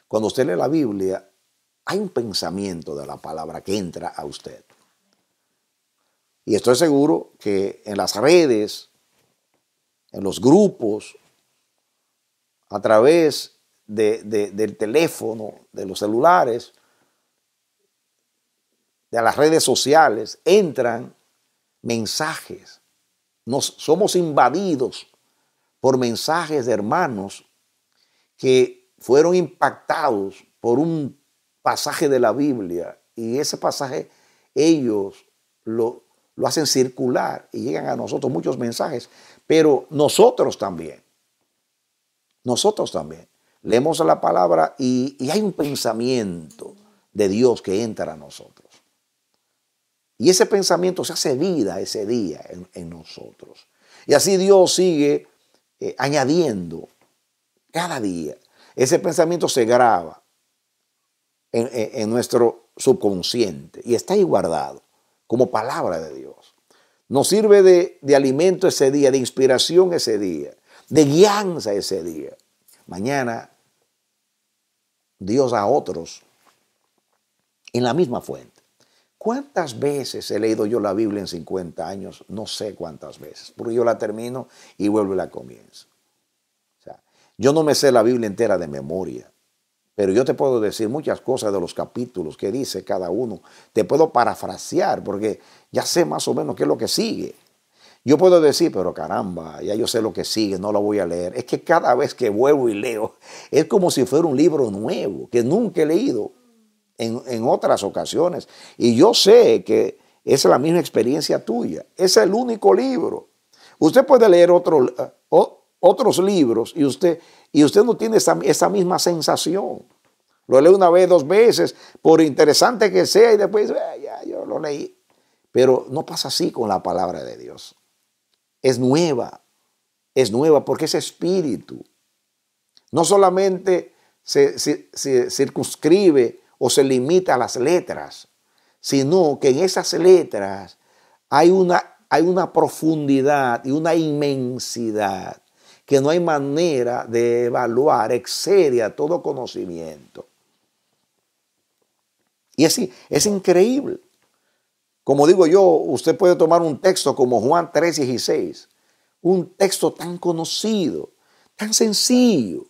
cuando usted lee la Biblia, hay un pensamiento de la palabra que entra a usted. Y estoy seguro que en las redes, en los grupos, a través del teléfono, de los celulares, de las redes sociales, entran mensajes. Nos, somos invadidos por mensajes de hermanos que fueron impactados por un pasaje de la Biblia y ese pasaje ellos lo, lo hacen circular y llegan a nosotros muchos mensajes, pero nosotros también, nosotros también leemos la palabra y, hay un pensamiento de Dios que entra a nosotros. Y ese pensamiento se hace vida ese día en, nosotros. Y así Dios sigue eh, añadiendo cada día. Ese pensamiento se graba en, en nuestro subconsciente y está ahí guardado como palabra de Dios. Nos sirve de, alimento ese día, de inspiración ese día, de guianza ese día. Mañana Dios a otros en la misma fuente. ¿Cuántas veces he leído yo la Biblia en 50 años? No sé cuántas veces, porque yo la termino y vuelvo y la comienzo. O sea, yo no me sé la Biblia entera de memoria. Pero yo te puedo decir muchas cosas de los capítulos que dice cada uno. Te puedo parafrasear porque ya sé más o menos qué es lo que sigue. Yo puedo decir, pero caramba, ya yo sé lo que sigue, no lo voy a leer. Es que cada vez que vuelvo y leo, es como si fuera un libro nuevo que nunca he leído en, otras ocasiones. Y yo sé que es la misma experiencia tuya. Es el único libro. Usted puede leer otro, otros libros y usted, y usted no tiene esa, misma sensación. Lo lee una vez, dos veces, por interesante que sea, y después, ah, ya, yo lo leí. Pero no pasa así con la palabra de Dios. Es nueva, es nueva porque es espíritu. No solamente se circunscribe o se limita a las letras, sino que en esas letras hay una, hay una profundidad y una inmensidad que no hay manera de evaluar, excede a todo conocimiento. Y así, es increíble. Como digo yo, usted puede tomar un texto como Juan 3, 16, un texto tan conocido, tan sencillo,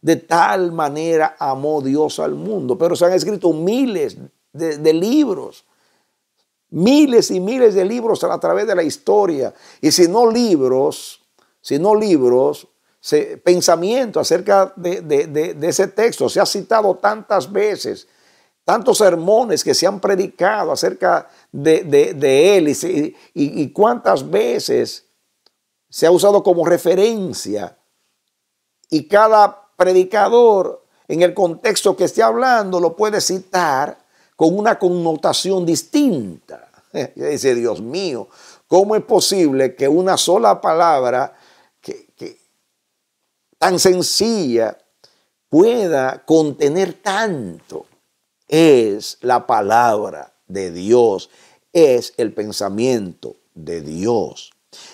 de tal manera amó Dios al mundo, pero se han escrito miles de, de libros, miles y miles de libros a través de la historia, y si no libros, sino libros, pensamiento acerca de, ese texto. Se ha citado tantas veces, tantos sermones que se han predicado acerca de, él y, y cuántas veces se ha usado como referencia. Y cada predicador en el contexto que esté hablando lo puede citar con una connotación distinta. [LAUGHS] Dice, Dios mío, ¿cómo es posible que una sola palabra tan sencilla pueda contener tanto. Es la palabra de Dios, es el pensamiento de Dios.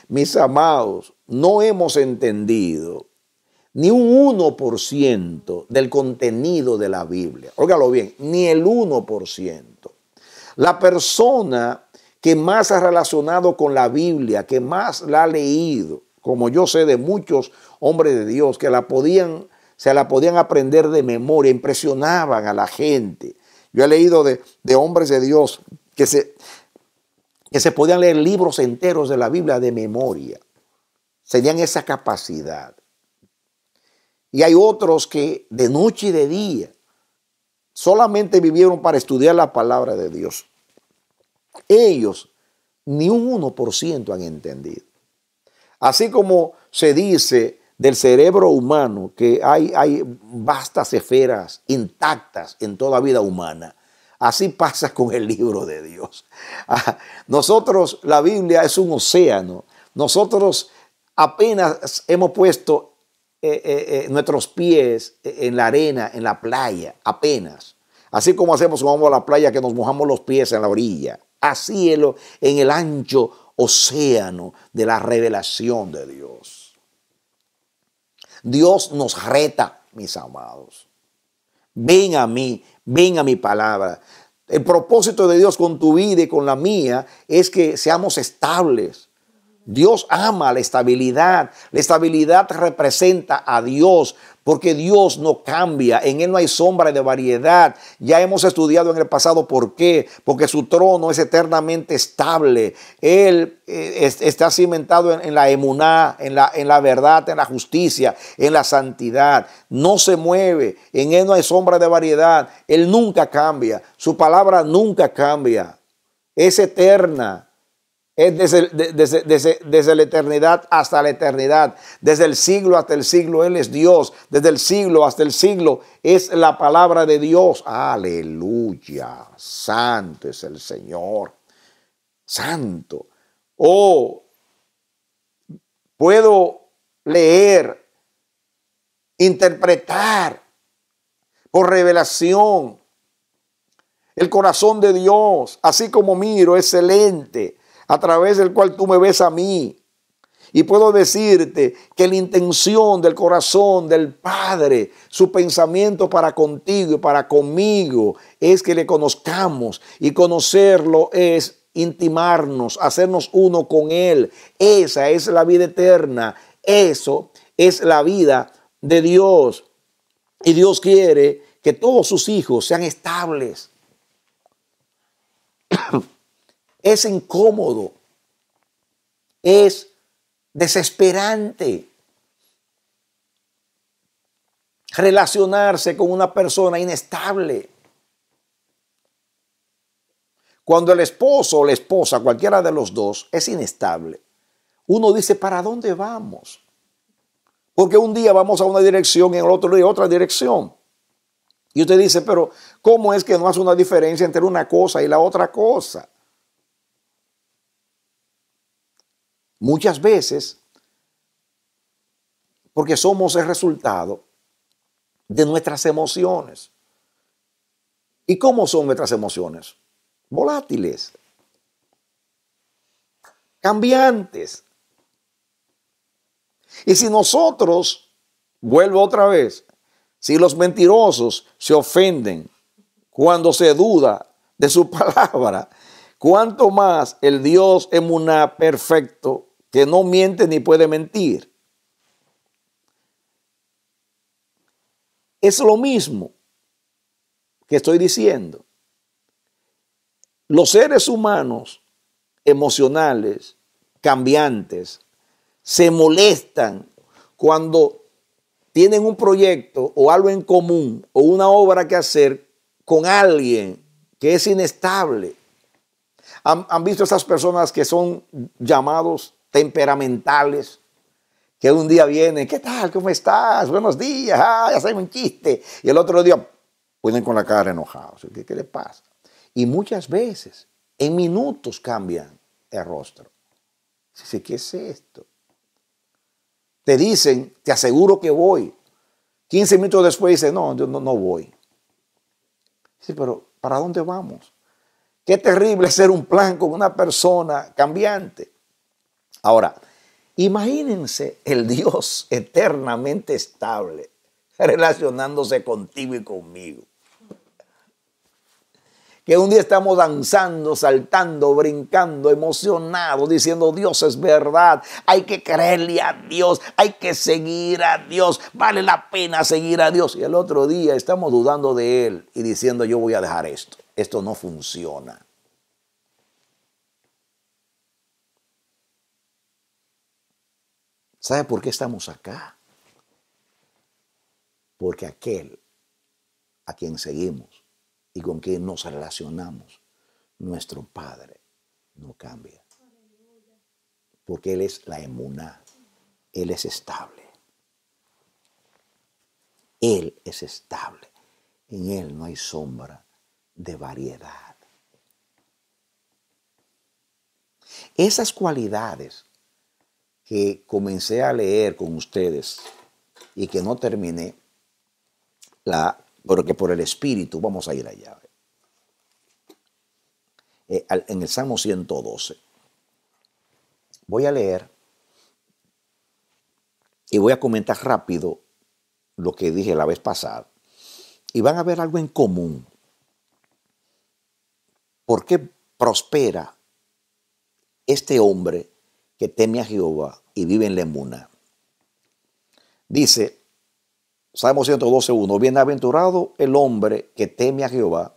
Mis amados, no hemos entendido ni un 1% del contenido de la Biblia. Óigalo bien, ni el 1%. La persona que más ha relacionado con la Biblia, que más la ha leído, como yo sé de muchos hombres de Dios que la podían, se la podían aprender de memoria, impresionaban a la gente. Yo he leído de, hombres de Dios que se, que se podían leer libros enteros de la Biblia de memoria. Tenían esa capacidad. Y hay otros que de noche y de día solamente vivieron para estudiar la palabra de Dios. Ellos ni un 1% han entendido. Así como se dice del cerebro humano que hay, hay vastas esferas intactas en toda vida humana, Así pasa con el libro de Dios. [LAUGHS] Nosotros, la Biblia es un océano. Nosotros apenas hemos puesto eh, eh, eh, nuestros pies en la arena, en la playa, apenas. Así como hacemos cuando vamos a la playa que nos mojamos los pies en la orilla. Así en el ancho océano de la revelación de Dios. Dios nos reta, mis amados. Ven a mí, ven a mi palabra. El propósito de Dios con tu vida y con la mía es que seamos estables, Dios ama la estabilidad. La estabilidad representa a Dios porque Dios no cambia, en Él no hay sombra de variedad. Ya hemos estudiado en el pasado por qué, porque su trono es eternamente estable. Él eh, está cimentado en, la emuná, en la, en la verdad, en la justicia, en la santidad. No se mueve, en Él no hay sombra de variedad. Él nunca cambia, su palabra nunca cambia. Es eterna. Es desde, desde, la eternidad hasta la eternidad. Desde el siglo hasta el siglo Él es Dios. Desde el siglo hasta el siglo es la palabra de Dios. Aleluya. Santo es el Señor. Santo. Oh, puedo leer, interpretar por revelación el corazón de Dios, así como miro, excelente a través del cual tú me ves a mí. Y puedo decirte que la intención del corazón del Padre, su pensamiento para contigo y para conmigo, es que le conozcamos. Y conocerlo es intimarnos, hacernos uno con Él. Esa es la vida eterna. Eso es la vida de Dios. Y Dios quiere que todos sus hijos sean estables. [COUGHS] es incómodo, es desesperante relacionarse con una persona inestable. Cuando el esposo o la esposa, cualquiera de los dos, es inestable, uno dice, ¿para dónde vamos? Porque un día vamos a una dirección y el otro día otra dirección. Y usted dice, pero ¿cómo es que no hace una diferencia entre una cosa y la otra cosa? Muchas veces, porque somos el resultado de nuestras emociones. ¿Y cómo son nuestras emociones? Volátiles, cambiantes. Y si nosotros, vuelvo otra vez, si los mentirosos se ofenden cuando se duda de su [LAUGHS] palabra, cuánto más el Dios emuná perfecto que no miente ni puede mentir. Es lo mismo que estoy diciendo. Los seres humanos emocionales, cambiantes, se molestan cuando tienen un proyecto o algo en común o una obra que hacer con alguien que es inestable. ¿Han, visto esas personas que son llamados temperamentales que un día vienen, ¿qué tal? ¿Cómo estás? Buenos días, ah, ya sabes un chiste. Y el otro día pueden con la cara enojados. ¿Qué, ¿Qué le pasa? Y muchas veces, en minutos cambian el rostro. Dice, ¿qué es esto? Te dicen, te aseguro que voy. 15 minutos después dice, no, yo no, no voy. Dice, pero ¿para dónde vamos? Qué terrible [LAUGHS] hacer un plan con una persona cambiante. Ahora, imagínense el [LAUGHS] Dios eternamente estable relacionándose contigo y conmigo. Que un día estamos danzando, saltando, brincando, emocionados, diciendo Dios es verdad, hay que creerle a Dios, hay que seguir a Dios, vale la pena seguir a Dios. Y el otro día estamos dudando de Él y diciendo yo voy a dejar esto, esto no funciona. ¿Sabe por qué estamos acá? Porque aquel a quien seguimos y con quien nos relacionamos, nuestro Padre, no cambia. Porque Él es la emuná, Él es estable. Él es estable. En Él no hay sombra de variedad. Esas cualidades que comencé a leer con ustedes y que no terminé, la, porque por el Espíritu vamos a ir allá. Eh, en el Salmo 112. Voy a leer y voy a comentar rápido lo que dije la vez pasada. Y van a ver algo en común. ¿Por qué prospera este hombre que teme a Jehová y vive en Lemuna? Dice, Salmo 112.1, bienaventurado el hombre que teme a Jehová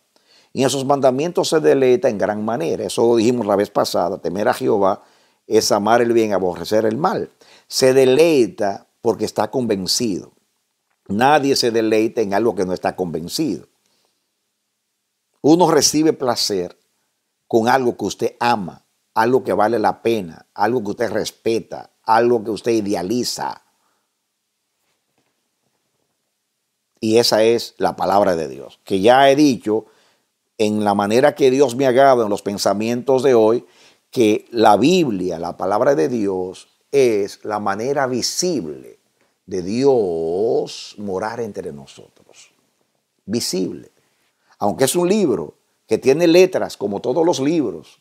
y en sus mandamientos se deleita en gran manera. Eso lo dijimos la vez pasada, temer a Jehová es amar el bien, aborrecer el mal. Se deleita porque está convencido. Nadie se deleita en algo que no está convencido. Uno recibe placer con algo que usted ama, algo que vale la pena, algo que usted respeta, algo que usted idealiza. Y esa es la palabra de Dios, que ya he dicho en la manera que Dios me ha dado en los pensamientos de hoy, que la Biblia, la palabra de Dios, es la manera visible de Dios morar entre nosotros. Visible. Aunque es un libro que tiene letras como todos los libros,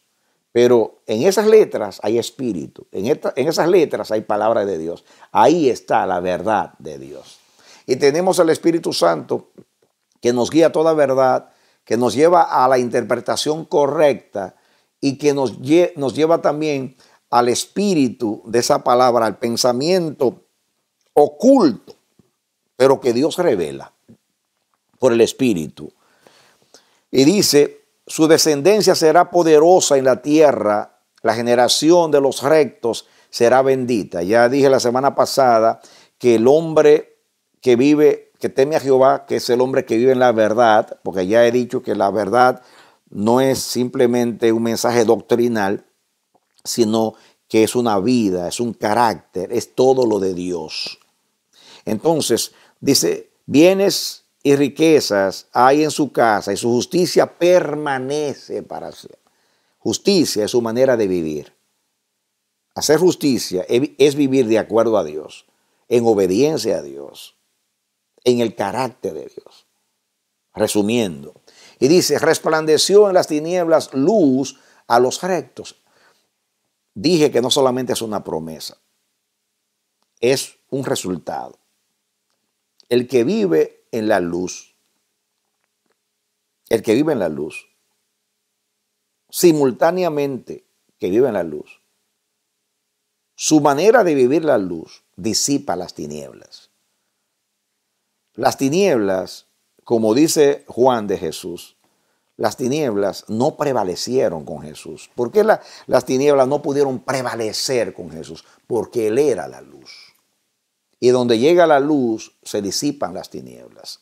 pero en esas letras hay espíritu, en, en esas letras hay palabra de Dios. Ahí está la verdad de Dios. Y tenemos el Espíritu Santo que nos guía toda verdad, que nos lleva a la interpretación correcta y que nos, nos lleva también al espíritu de esa palabra, al pensamiento oculto, pero que Dios revela por el espíritu. Y dice, su descendencia será poderosa en la tierra, la generación de los rectos será bendita. Ya dije la semana pasada que el hombre que vive, que teme a Jehová, que es el hombre que vive en la verdad, porque ya he dicho que la verdad no es simplemente un mensaje doctrinal, sino que es una vida, es un carácter, es todo lo de Dios. Entonces, dice, bienes y riquezas hay en su casa y su justicia permanece para siempre. Justicia es su manera de vivir. Hacer justicia es vivir de acuerdo a Dios, en obediencia a Dios, en el carácter de Dios. Resumiendo, y dice, resplandeció en las tinieblas luz a los rectos. Dije que no solamente es una promesa, es un resultado. El que vive en la luz, el que vive en la luz, simultáneamente que vive en la luz, su manera de vivir la luz disipa las tinieblas. Las tinieblas, como dice Juan de Jesús, las tinieblas no prevalecieron con Jesús. ¿Por qué las tinieblas no pudieron prevalecer con Jesús? Porque Él era la luz y donde llega la luz se disipan las tinieblas.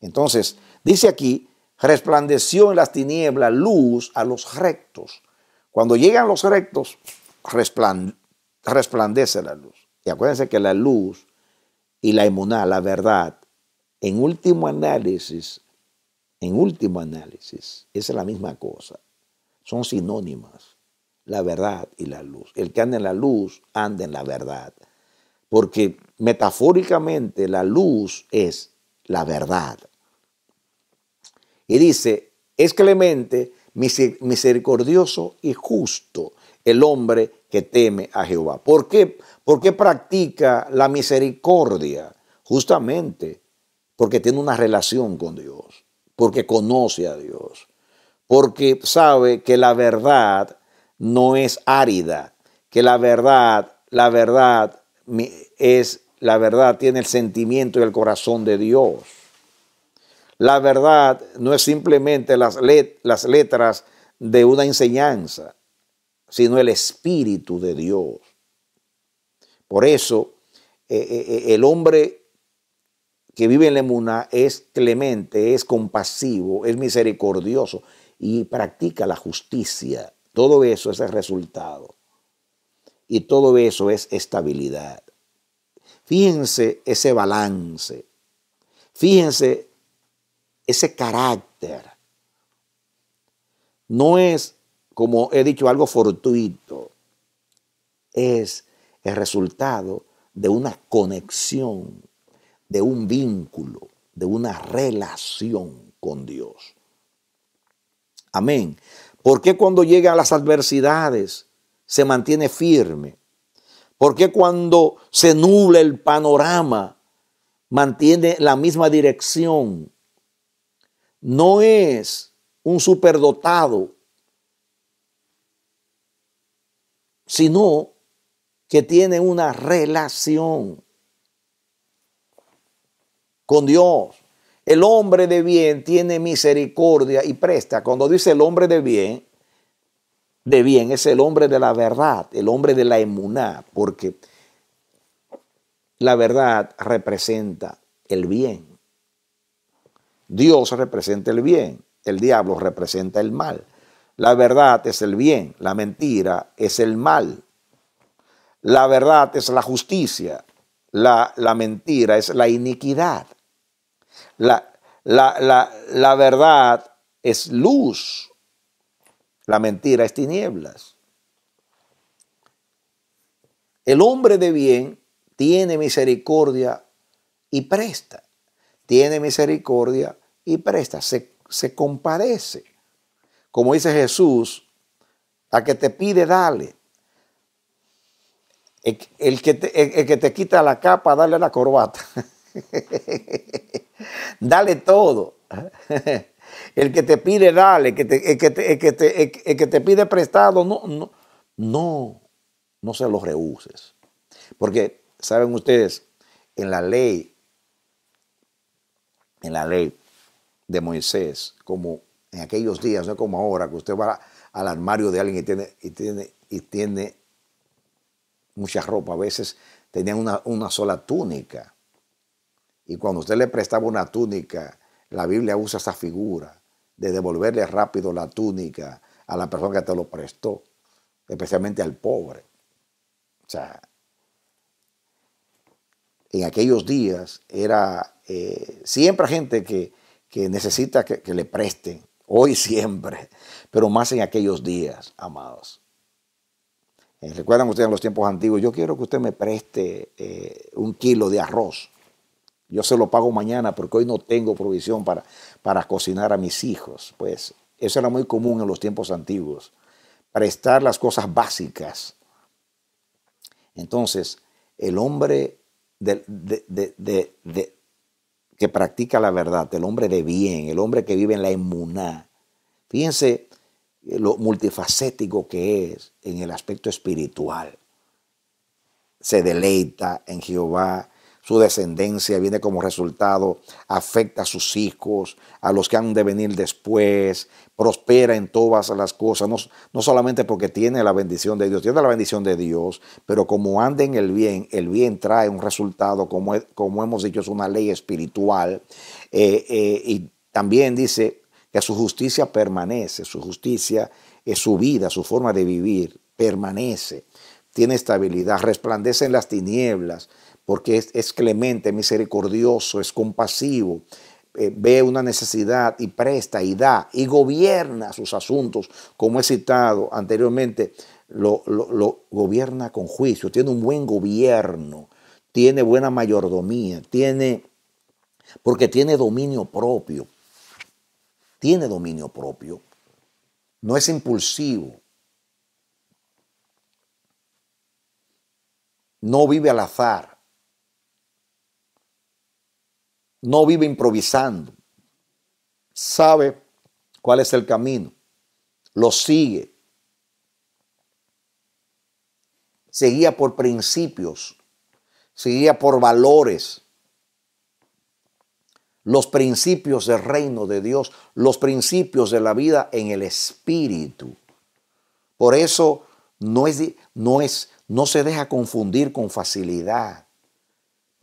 Entonces, dice aquí, resplandeció en las tinieblas luz a los rectos. Cuando llegan los rectos, resplandece la luz. Y acuérdense que la luz y la emuná, la verdad, en último análisis, en último análisis, es la misma cosa. Son sinónimas, la verdad y la luz. El que anda en la luz, anda en la verdad porque metafóricamente la luz es la verdad. Y dice, es clemente, misericordioso y justo el hombre que teme a Jehová. ¿Por qué? Porque practica la misericordia, justamente porque tiene una relación con Dios, porque conoce a Dios, porque sabe que la verdad no es árida, que la verdad, la verdad es la verdad, tiene el sentimiento y el corazón de Dios. La verdad no es simplemente las, letras de una enseñanza, sino el espíritu de Dios. Por eso, eh, eh, eh, el hombre que vive en la emuna es clemente, es compasivo, es misericordioso y practica la justicia. Todo eso es el resultado. Y todo eso es estabilidad. Fíjense ese balance. Fíjense ese carácter no es, como he dicho, algo fortuito, es el resultado de una conexión, de un vínculo, de una relación con Dios. Amén. ¿Por qué cuando llegan las adversidades se mantiene firme? ¿Por qué cuando se nubla el panorama mantiene la misma dirección? No es un superdotado, sino que tiene una relación con Dios. El hombre de bien tiene misericordia y presta. Cuando dice el hombre de bien, de bien es el hombre de la verdad, el hombre de la emuná, porque la verdad representa el bien. Dios representa el bien, el diablo representa el mal. La verdad es el bien, la mentira es el mal. La verdad es la justicia, la, la mentira es la iniquidad. La, la, la verdad es luz, la mentira es tinieblas. El hombre de bien tiene misericordia y presta. Tiene misericordia y presta. Se, se compadece. Como dice Jesús, a que te pide, dale. El, que te, el que te quita la capa, dale la corbata. [LAUGHS] dale todo. [LAUGHS] El que te pide, dale. El que te, pide prestado, no, no, no, no se los rehuses. Porque, saben ustedes, en la ley, en la ley de Moisés, como en aquellos días, no como ahora, que usted va al armario de alguien y tiene, y tiene, y tiene mucha ropa. A veces tenía una, una sola túnica. Y cuando usted le prestaba una túnica, la Biblia usa esa figura de devolverle rápido la túnica a la persona que te lo prestó, especialmente al pobre. O sea, en aquellos días era eh, siempre gente que, necesita que, le presten, hoy siempre, pero más en aquellos días, amados. Eh, Recuerdan ustedes en los tiempos antiguos, yo quiero que usted me preste eh, un kilo de arroz. Yo se lo pago mañana porque hoy no tengo provisión para, para cocinar a mis hijos. Pues eso era muy común en los tiempos antiguos. Prestar las cosas básicas. Entonces, el hombre de, que practica la verdad, el hombre de bien, el hombre que vive en la inmuná, fíjense lo multifacético que es en el aspecto espiritual. Se deleita en Jehová, su descendencia viene como resultado, afecta a sus hijos, a los que han de venir después, prospera en todas las cosas, no, solamente porque tiene la bendición de Dios, tiene la bendición de Dios, pero como anda en el bien, el bien trae un resultado, como, como hemos dicho, es una ley espiritual, eh, eh, y también dice que su justicia permanece, su justicia es su vida, su forma de vivir, permanece, tiene estabilidad, resplandece en las tinieblas, porque es, clemente, misericordioso, es compasivo, eh, ve una necesidad y presta y da y gobierna sus asuntos, como he citado anteriormente, lo, lo, gobierna con juicio, tiene un buen gobierno, tiene buena mayordomía, tiene, porque tiene dominio propio, tiene dominio propio, no es impulsivo, no vive al azar, no vive improvisando. Sabe cuál es el camino. Lo sigue. Seguía por principios. Seguía por valores. Los principios del reino de Dios. Los principios de la vida en el espíritu. Por eso no es, no es, no se deja confundir con facilidad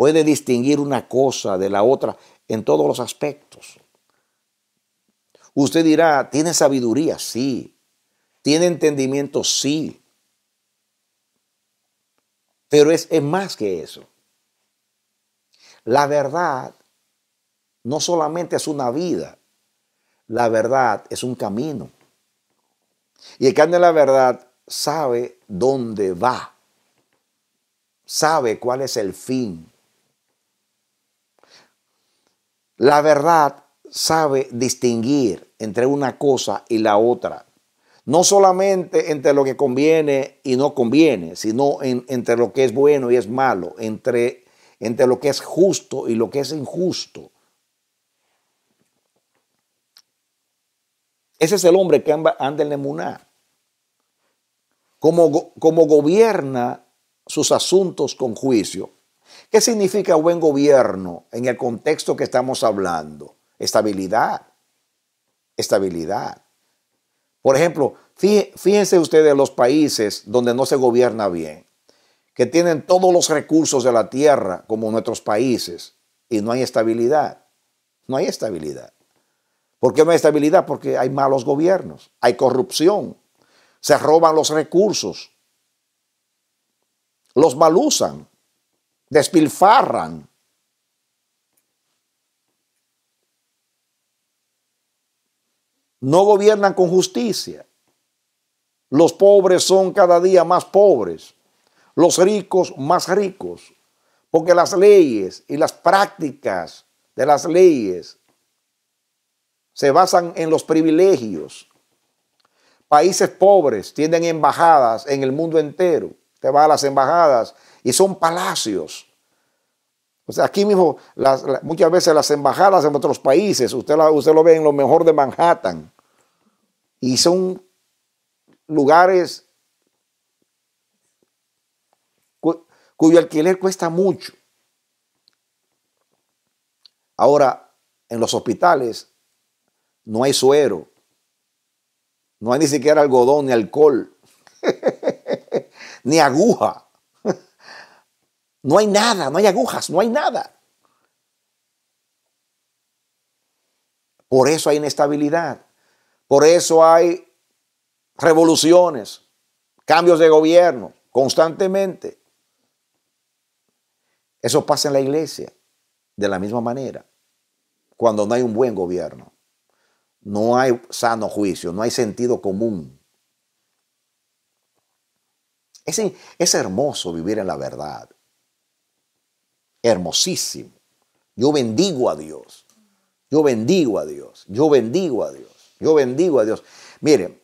puede distinguir una cosa de la otra en todos los aspectos. Usted dirá, ¿tiene sabiduría? Sí. ¿Tiene entendimiento? Sí. Pero es, es más que eso. La verdad no solamente es una vida, la verdad es un camino. Y el que anda la verdad sabe dónde va, sabe cuál es el fin. La verdad sabe distinguir entre una cosa y la otra. No solamente entre lo que conviene y no conviene, sino entre lo que es bueno y es malo, entre, entre lo que es justo y lo que es injusto. Ese es el hombre que anda en Emuná. Como, como gobierna sus asuntos con juicio. ¿Qué significa buen gobierno en el contexto que estamos hablando? Estabilidad. Estabilidad. Por ejemplo, fíjense ustedes los países donde no se gobierna bien, que tienen todos los recursos de la tierra como nuestros países y no hay estabilidad. No hay estabilidad. ¿Por qué no hay estabilidad? Porque hay malos gobiernos, hay corrupción, se roban los recursos, los malusan, despilfarran. No gobiernan con justicia. Los pobres son cada día más pobres, los ricos más ricos, porque las leyes y las prácticas de las leyes se basan en los privilegios. Países pobres tienen embajadas en el mundo entero. Te va a las embajadas y son palacios. O sea, aquí mismo muchas veces las embajadas en otros países, usted, usted lo ve en lo mejor de Manhattan. Y son lugares cuyo alquiler cuesta mucho. Ahora, en los hospitales no hay suero, no hay ni siquiera algodón, ni alcohol, [LAUGHS] ni aguja. No hay nada, no hay agujas, no hay nada. Por eso hay inestabilidad. Por eso hay revoluciones, cambios de gobierno constantemente. Eso pasa en la iglesia de la misma manera, cuando no hay un buen gobierno no hay sano juicio, no hay sentido común. Es, es hermoso vivir en la verdad. Hermosísimo. Yo bendigo a Dios. Yo bendigo a Dios. Yo bendigo a Dios. Yo bendigo a Dios. Miren,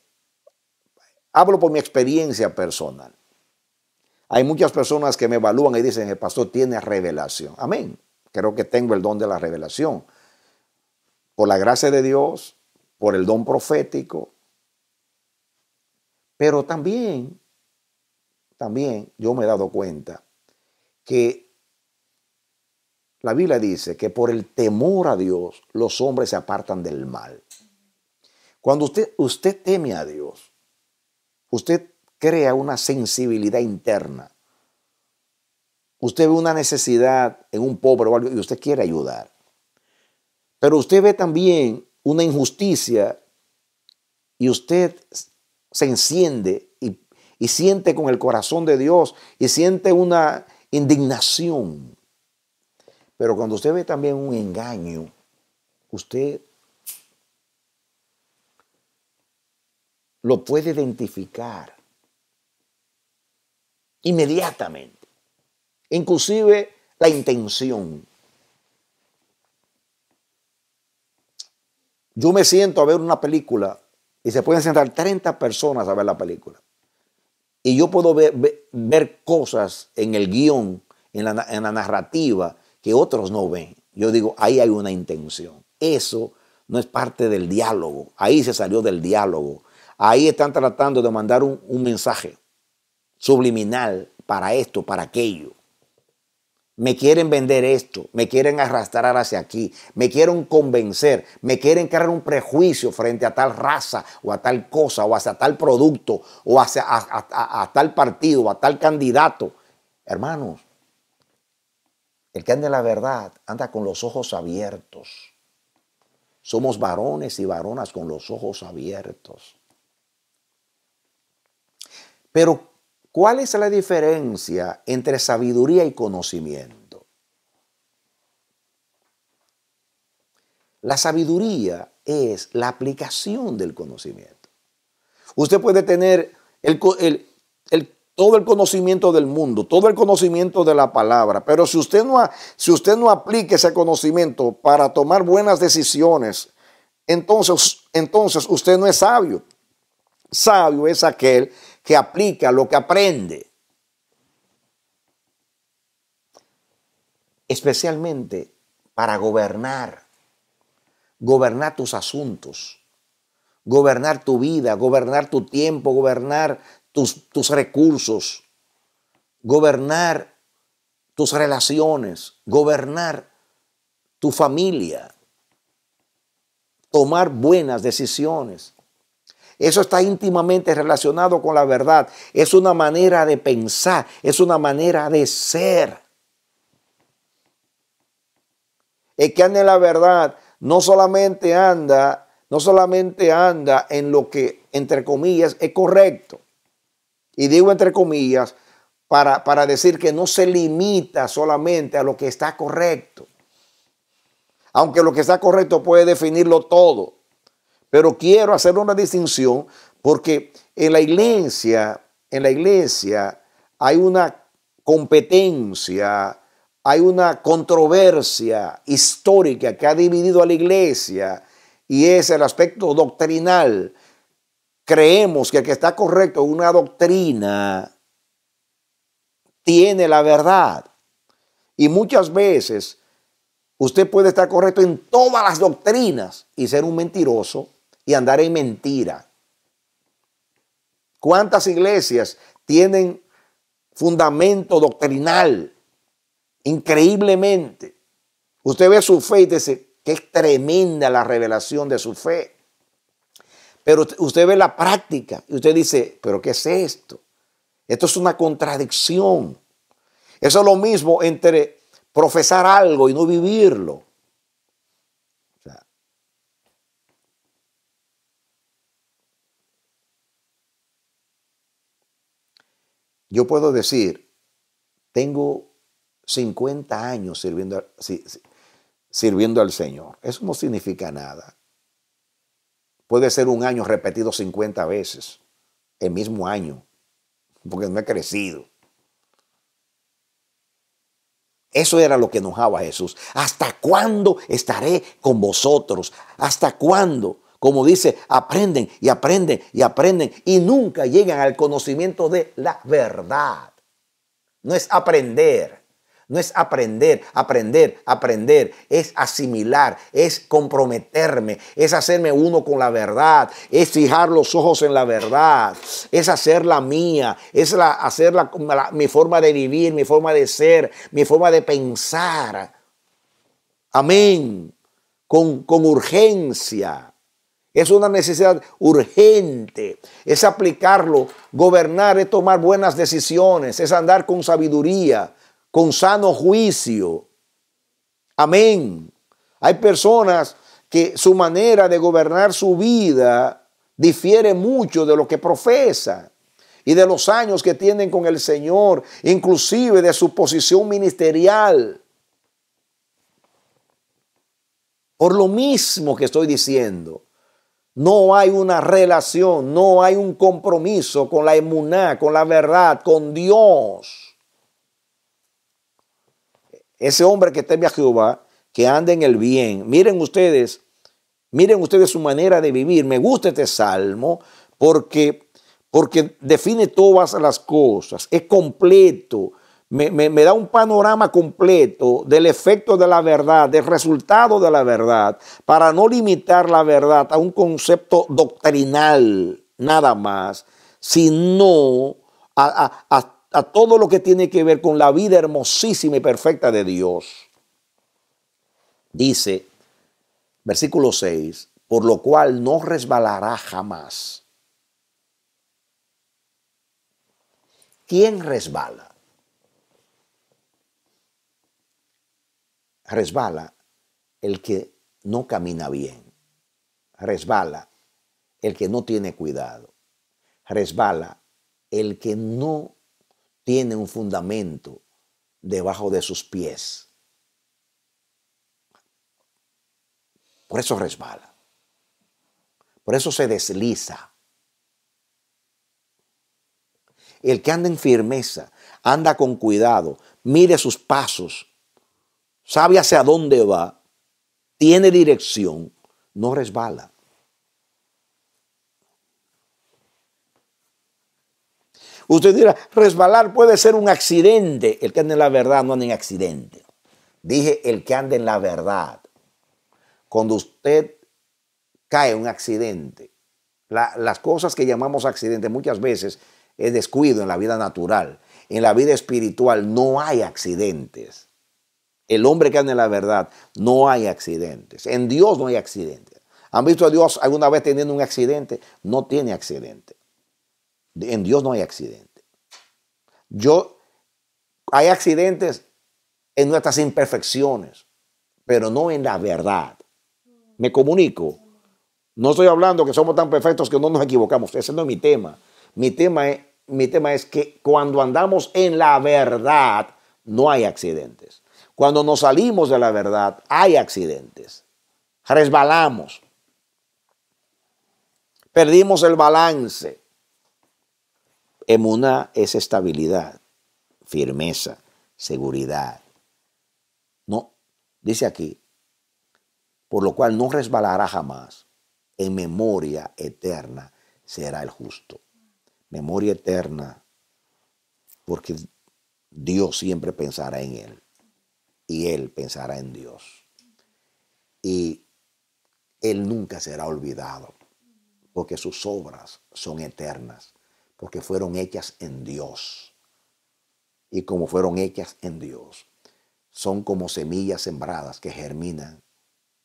hablo por mi experiencia personal. Hay muchas personas que me evalúan y dicen, el pastor tiene revelación. Amén. Creo que tengo el don de la revelación. Por la gracia de Dios, por el don profético, pero también, también yo me he dado cuenta que la Biblia dice que por el temor a Dios los hombres se apartan del mal. Cuando usted, usted teme a Dios, usted crea una sensibilidad interna. Usted ve una necesidad en un pobre o algo y usted quiere ayudar. Pero usted ve también una injusticia y usted se enciende y, y, siente con el corazón de Dios y siente una indignación. Pero cuando usted ve también un engaño, usted lo puede identificar inmediatamente. Inclusive la intención. Yo me siento a ver una película y se pueden sentar 30 personas a ver la película. Y yo puedo ver, cosas en el guion, en la narrativa, que otros no ven. Yo digo, ahí hay una intención. Eso no es parte del diálogo. Ahí se salió del diálogo. Ahí están tratando de mandar un, un mensaje subliminal para esto, para aquello me quieren vender esto, me quieren arrastrar hacia aquí, me quieren convencer, me quieren crear un prejuicio frente a tal raza o a tal cosa o hacia tal producto o hacia a, tal partido o a tal candidato. Hermanos, el que anda en la verdad anda con los ojos abiertos. Somos varones y varonas con los ojos abiertos. Pero ¿Cuál es la diferencia entre sabiduría y conocimiento? La sabiduría es la aplicación del conocimiento. usted puede tener el, todo el conocimiento del mundo, todo el conocimiento de la palabra, pero si usted no, si usted no aplica ese conocimiento para tomar buenas decisiones, entonces, entonces usted no es sabio. Sabio es aquel que aplica lo que aprende. Especialmente para gobernar, gobernar tus asuntos, gobernar tu vida, gobernar tu tiempo, gobernar tus, tus recursos, gobernar tus relaciones, gobernar tu familia, tomar buenas decisiones. Eso está íntimamente relacionado con la verdad. Es una manera de pensar, es una manera de ser. El que anda en la verdad no solamente anda, no solamente anda en lo que, entre comillas, es correcto. Y digo entre comillas para, para decir que no se limita solamente a lo que está correcto. Aunque lo que está correcto puede definirlo todo. Pero quiero hacer una distinción porque en la iglesia, en la iglesia hay una competencia, hay una controversia histórica que ha dividido a la iglesia y es el aspecto doctrinal. Creemos que el que está correcto en una doctrina tiene la verdad. Y muchas veces usted puede estar correcto en todas las doctrinas y ser un mentiroso y andar en mentira. ¿Cuántas iglesias tienen fundamento doctrinal? Increíblemente. Usted ve su fe y dice que es tremenda la revelación de su fe. Pero usted ve la práctica y usted dice, pero ¿qué es esto? Esto es una contradicción. Eso es lo mismo entre profesar algo y no vivirlo. Yo puedo decir, tengo 50 años sirviendo, sirviendo al Señor. Eso no significa nada. Puede ser un año repetido 50 veces, el mismo año, porque no he crecido. Eso era lo que enojaba a Jesús. ¿Hasta cuándo estaré con vosotros? ¿Hasta cuándo? Como dice, aprenden y aprenden y aprenden y nunca llegan al conocimiento de la verdad. No es aprender, no es aprender, aprender, aprender, es asimilar, es comprometerme, es hacerme uno con la verdad, es fijar los ojos en la verdad, es hacerla mía, es la, hacerla mi forma de vivir, mi forma de ser, mi forma de pensar. Amén. Con, con urgencia. Es una necesidad urgente. Es aplicarlo. Gobernar es tomar buenas decisiones. Es andar con sabiduría, con sano juicio. Amén. Hay personas que su manera de gobernar su vida difiere mucho de lo que profesa y de los años que tienen con el Señor, inclusive de su posición ministerial. Por lo mismo que estoy diciendo, no hay una relación, no hay un compromiso con la emuná, con la verdad, con Dios. Ese hombre que teme a Jehová, que anda en el bien. Miren ustedes, miren ustedes su manera de vivir. Me gusta este salmo porque, porque define todas las cosas. Es completo me, da un panorama completo del efecto de la verdad, del resultado de la verdad, para no limitar la verdad a un concepto doctrinal nada más, sino a, a todo lo que tiene que ver con la vida hermosísima y perfecta de Dios. Dice, versículo 6, por lo cual no resbalará jamás. ¿Quién resbala? resbala el que no camina bien. Resbala el que no tiene cuidado. Resbala el que no tiene un fundamento debajo de sus pies. Por eso resbala. Por eso se desliza. el que anda en firmeza, anda con cuidado, mire sus pasos, sabe hacia dónde va, tiene dirección, no resbala. Usted dirá, resbalar puede ser un accidente. El que anda en la verdad no anda en accidente. Dije el que anda en la verdad. Cuando usted cae en un accidente, las cosas que llamamos accidente muchas veces es descuido en la vida natural. En la vida espiritual no hay accidentes. El hombre que anda en la verdad no hay accidentes. En Dios no hay accidentes. ¿Han visto a Dios alguna vez teniendo un accidente? No tiene accidente. En Dios no hay accidente. Yo, hay accidentes en nuestras imperfecciones, pero no en la verdad. Me comunico. No estoy hablando que somos tan perfectos que no nos equivocamos. Ese no es mi tema. Mi tema es, mi tema es que cuando andamos en la verdad, no hay accidentes. Cuando nos salimos de la verdad, hay accidentes. Resbalamos. Perdimos el balance. Emuná es estabilidad, firmeza, seguridad. No, dice aquí, por lo cual no resbalará jamás. En memoria eterna será el justo. Memoria eterna, porque Dios siempre pensará en él y él pensará en Dios. Y él nunca será olvidado, porque sus obras son eternas porque fueron hechas en Dios. Y como fueron hechas en Dios, son como semillas sembradas que germinan,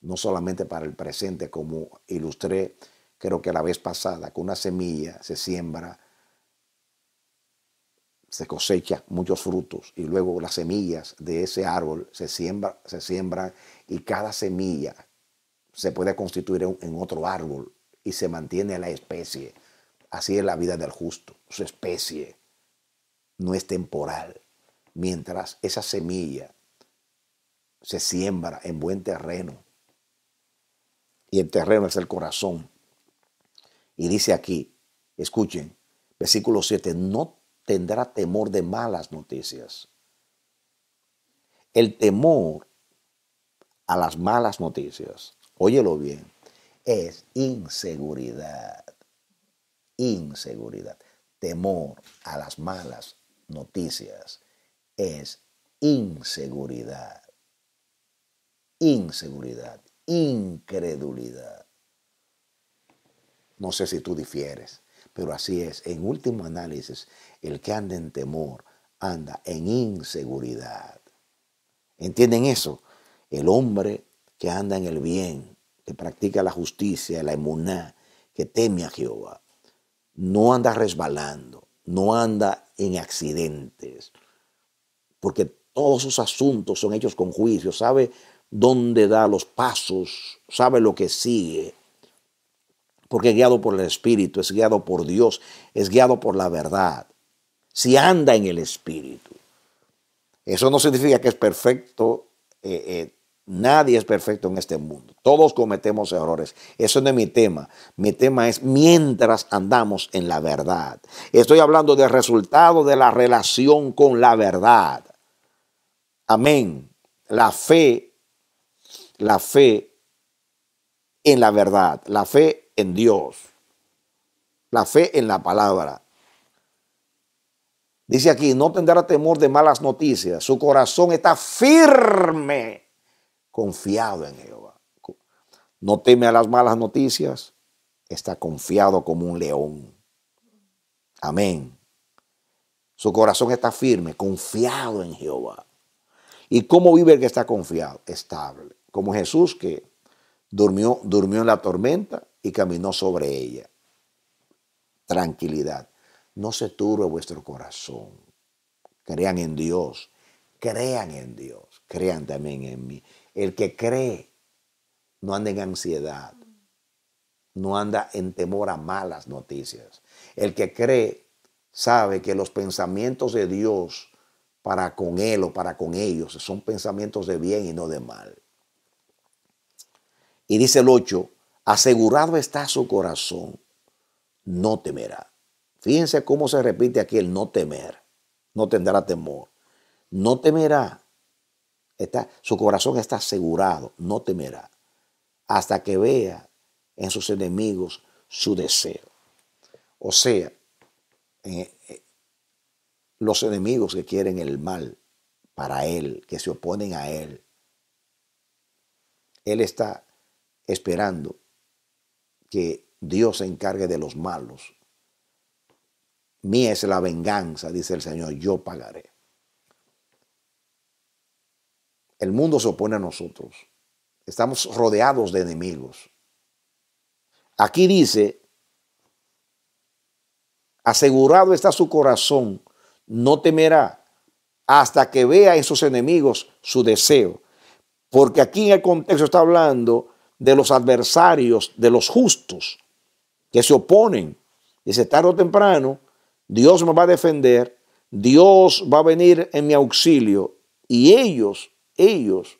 no solamente para el presente, como ilustré creo que la vez pasada, que una semilla se siembra, se cosecha muchos frutos y luego las semillas de ese árbol se, siembra, se siembran y cada semilla se puede constituir en otro árbol y se mantiene la especie. Así es la vida del justo. Su especie no es temporal. Mientras esa semilla se siembra en buen terreno. Y el terreno es el corazón. Y dice aquí, escuchen, versículo 7, no tendrá temor de malas noticias. El temor a las malas noticias, óyelo bien, es inseguridad inseguridad. Temor a las malas noticias es inseguridad. Inseguridad, incredulidad. No sé si tú difieres, pero así es. En último análisis, el que anda en temor anda en inseguridad. ¿Entienden eso? El hombre que anda en el bien, que practica la justicia, la emuná, que teme a Jehová, no anda resbalando, no anda en accidentes, porque todos sus asuntos son hechos con juicio, sabe dónde da los pasos, sabe lo que sigue, porque es guiado por el Espíritu, es guiado por Dios, es guiado por la verdad. Si anda en el Espíritu, eso no significa que es perfecto eh, eh, Nadie es perfecto en este mundo. Todos cometemos errores. Eso no es mi tema. Mi tema es mientras andamos en la verdad. Estoy hablando del resultado de la relación con la verdad. Amén. La fe, la fe en la verdad, la fe en Dios, la fe en la palabra. Dice aquí, no tendrá temor de malas noticias. Su corazón está firme confiado en Jehová. No teme a las malas noticias, está confiado como un león. Amén. Su corazón está firme, confiado en Jehová. ¿Y cómo vive el que está confiado? Estable. Como Jesús que durmió, durmió en la tormenta y caminó sobre ella. Tranquilidad. No se turbe vuestro corazón. Crean en Dios. Crean en Dios. Crean también en mí. El que cree no anda en ansiedad, no anda en temor a malas noticias. El que cree sabe que los pensamientos de Dios para con él o para con ellos son pensamientos de bien y no de mal. Y dice el 8, asegurado está su corazón, no temerá. Fíjense cómo se repite aquí el no temer. No tendrá temor. No temerá. Está, su corazón está asegurado. No temerá. Hasta que vea en sus enemigos su deseo. O sea, eh, eh, los enemigos que quieren el mal para él, que se oponen a él, él está esperando que Dios se encargue de los malos. Mía es la venganza, dice el Señor, yo pagaré. El mundo se opone a nosotros. Estamos rodeados de enemigos. Aquí dice, asegurado está su corazón, no temerá hasta que vea en sus enemigos su deseo. Porque aquí en el contexto está hablando de los adversarios, de los justos, que se oponen. Dice, tarde o temprano, Dios me va a defender, Dios va a venir en mi auxilio y ellos, ellos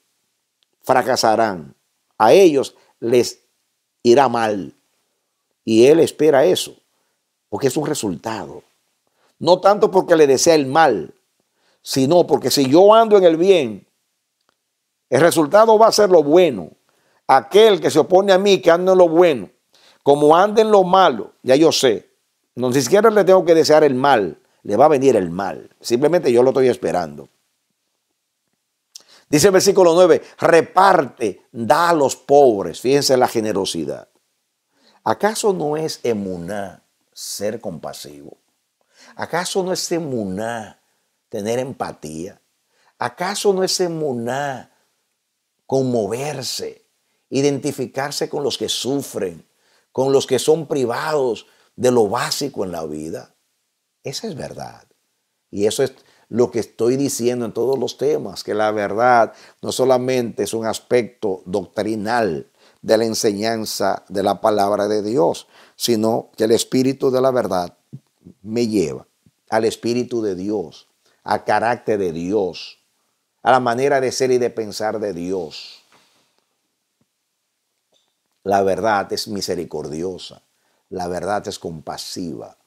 fracasarán. A ellos les irá mal. Y Él espera eso, porque es un resultado. No tanto porque le desea el mal, sino porque si yo ando en el bien, el resultado va a ser lo bueno. Aquel que se opone a mí, que anda en lo bueno, como anda en lo malo, ya yo sé. No siquiera le tengo que desear el mal, le va a venir el mal. Simplemente yo lo estoy esperando. Dice el versículo 9, reparte, da a los pobres. Fíjense la generosidad. ¿Acaso no es emuná ser compasivo? ¿Acaso no es emuná tener empatía? ¿Acaso no es emuná conmoverse, identificarse con los que sufren, con los que son privados de lo básico en la vida? Esa es verdad. Y eso es lo que estoy diciendo en todos los temas, que la verdad no solamente es un aspecto doctrinal, de la enseñanza de la palabra de Dios, sino que el Espíritu de la verdad me lleva al Espíritu de Dios, al carácter de Dios, a la manera de ser y de pensar de Dios. La verdad es misericordiosa, la verdad es compasiva.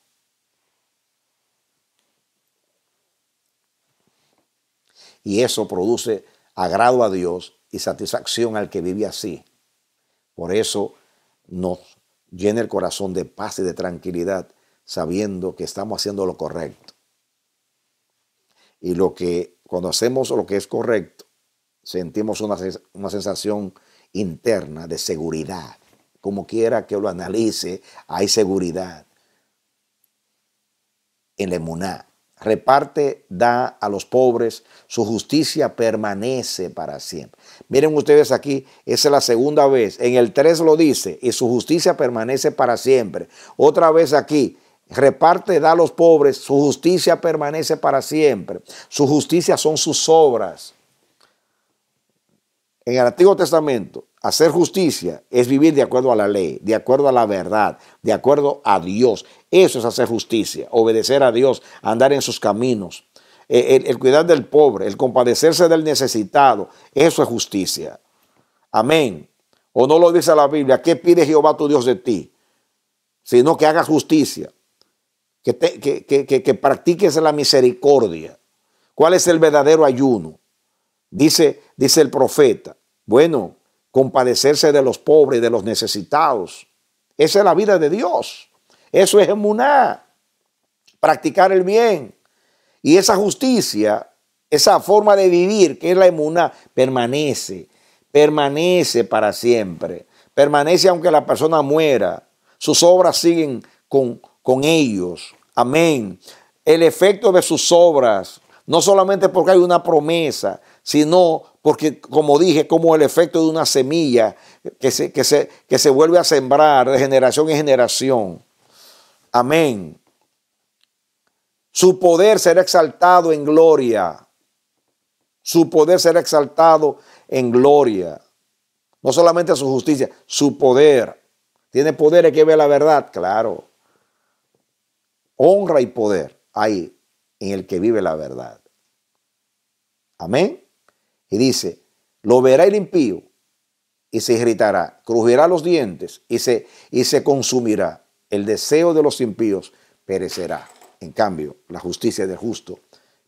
Y eso produce agrado a Dios y satisfacción al que vive así. Por eso nos llena el corazón de paz y de tranquilidad, sabiendo que estamos haciendo lo correcto. Y lo que, cuando hacemos lo que es correcto, sentimos una, una sensación interna de seguridad. Como quiera que lo analice, hay seguridad en la reparte, da a los pobres, su justicia permanece para siempre. Miren ustedes aquí, esa es la segunda vez. En el 3 lo dice, y su justicia permanece para siempre. Otra vez aquí, reparte, da a los pobres, su justicia permanece para siempre. Su justicia son sus obras. En el Antiguo Testamento, hacer justicia es vivir de acuerdo a la ley, de acuerdo a la verdad, de acuerdo a Dios. Eso es hacer justicia, obedecer a Dios, andar en sus caminos. Eh, el, cuidar del pobre, el compadecerse del necesitado, eso es justicia. Amén. O no lo dice la Biblia, ¿qué pide Jehová tu Dios de ti? Sino que hagas justicia, que, que, que, practiques la misericordia. ¿Cuál es el verdadero ayuno? Dice, dice el profeta, bueno, compadecerse de los pobres, de los necesitados. Esa es la vida de Dios. Eso es emuná, practicar el bien. Y esa justicia, esa forma de vivir que es la emuná, permanece, permanece para siempre. Permanece aunque la persona muera. Sus obras siguen con, con ellos. Amén. El efecto de sus obras, no solamente porque hay una promesa, sino porque, como dije, como el efecto de una semilla que se, que se, que se vuelve a sembrar de generación en generación. Amén. Su poder será exaltado en gloria. Su poder será exaltado en gloria. No solamente su justicia, su poder. Tiene poder que ve la verdad, claro. Honra y poder hay en el que vive la verdad. Amén. Y dice, lo verá el impío y se irritará, crujirá los dientes y se, y se consumirá el deseo de los impíos perecerá. En cambio, la justicia del justo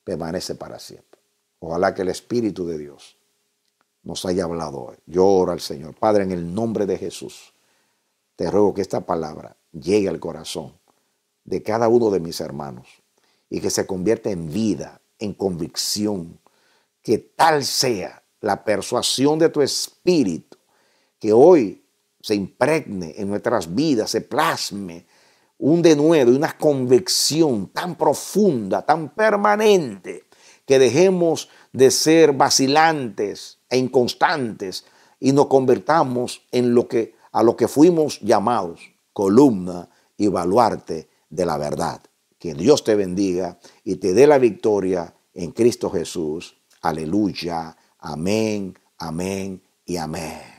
permanece para siempre. Ojalá que el Espíritu de Dios nos haya hablado hoy. Yo oro al Señor. Padre, en el nombre de Jesús, te ruego que esta palabra llegue al corazón de cada uno de mis hermanos y que se convierta en vida, en convicción, que tal sea la persuasión de tu espíritu, que hoy se impregne en nuestras vidas, se plasme un denuedo y una convicción tan profunda, tan permanente, que dejemos de ser vacilantes e inconstantes y nos convertamos en lo que a lo que fuimos llamados, columna y baluarte de la verdad. Que Dios te bendiga y te dé la victoria en Cristo Jesús. Aleluya. Amén, amén y amén.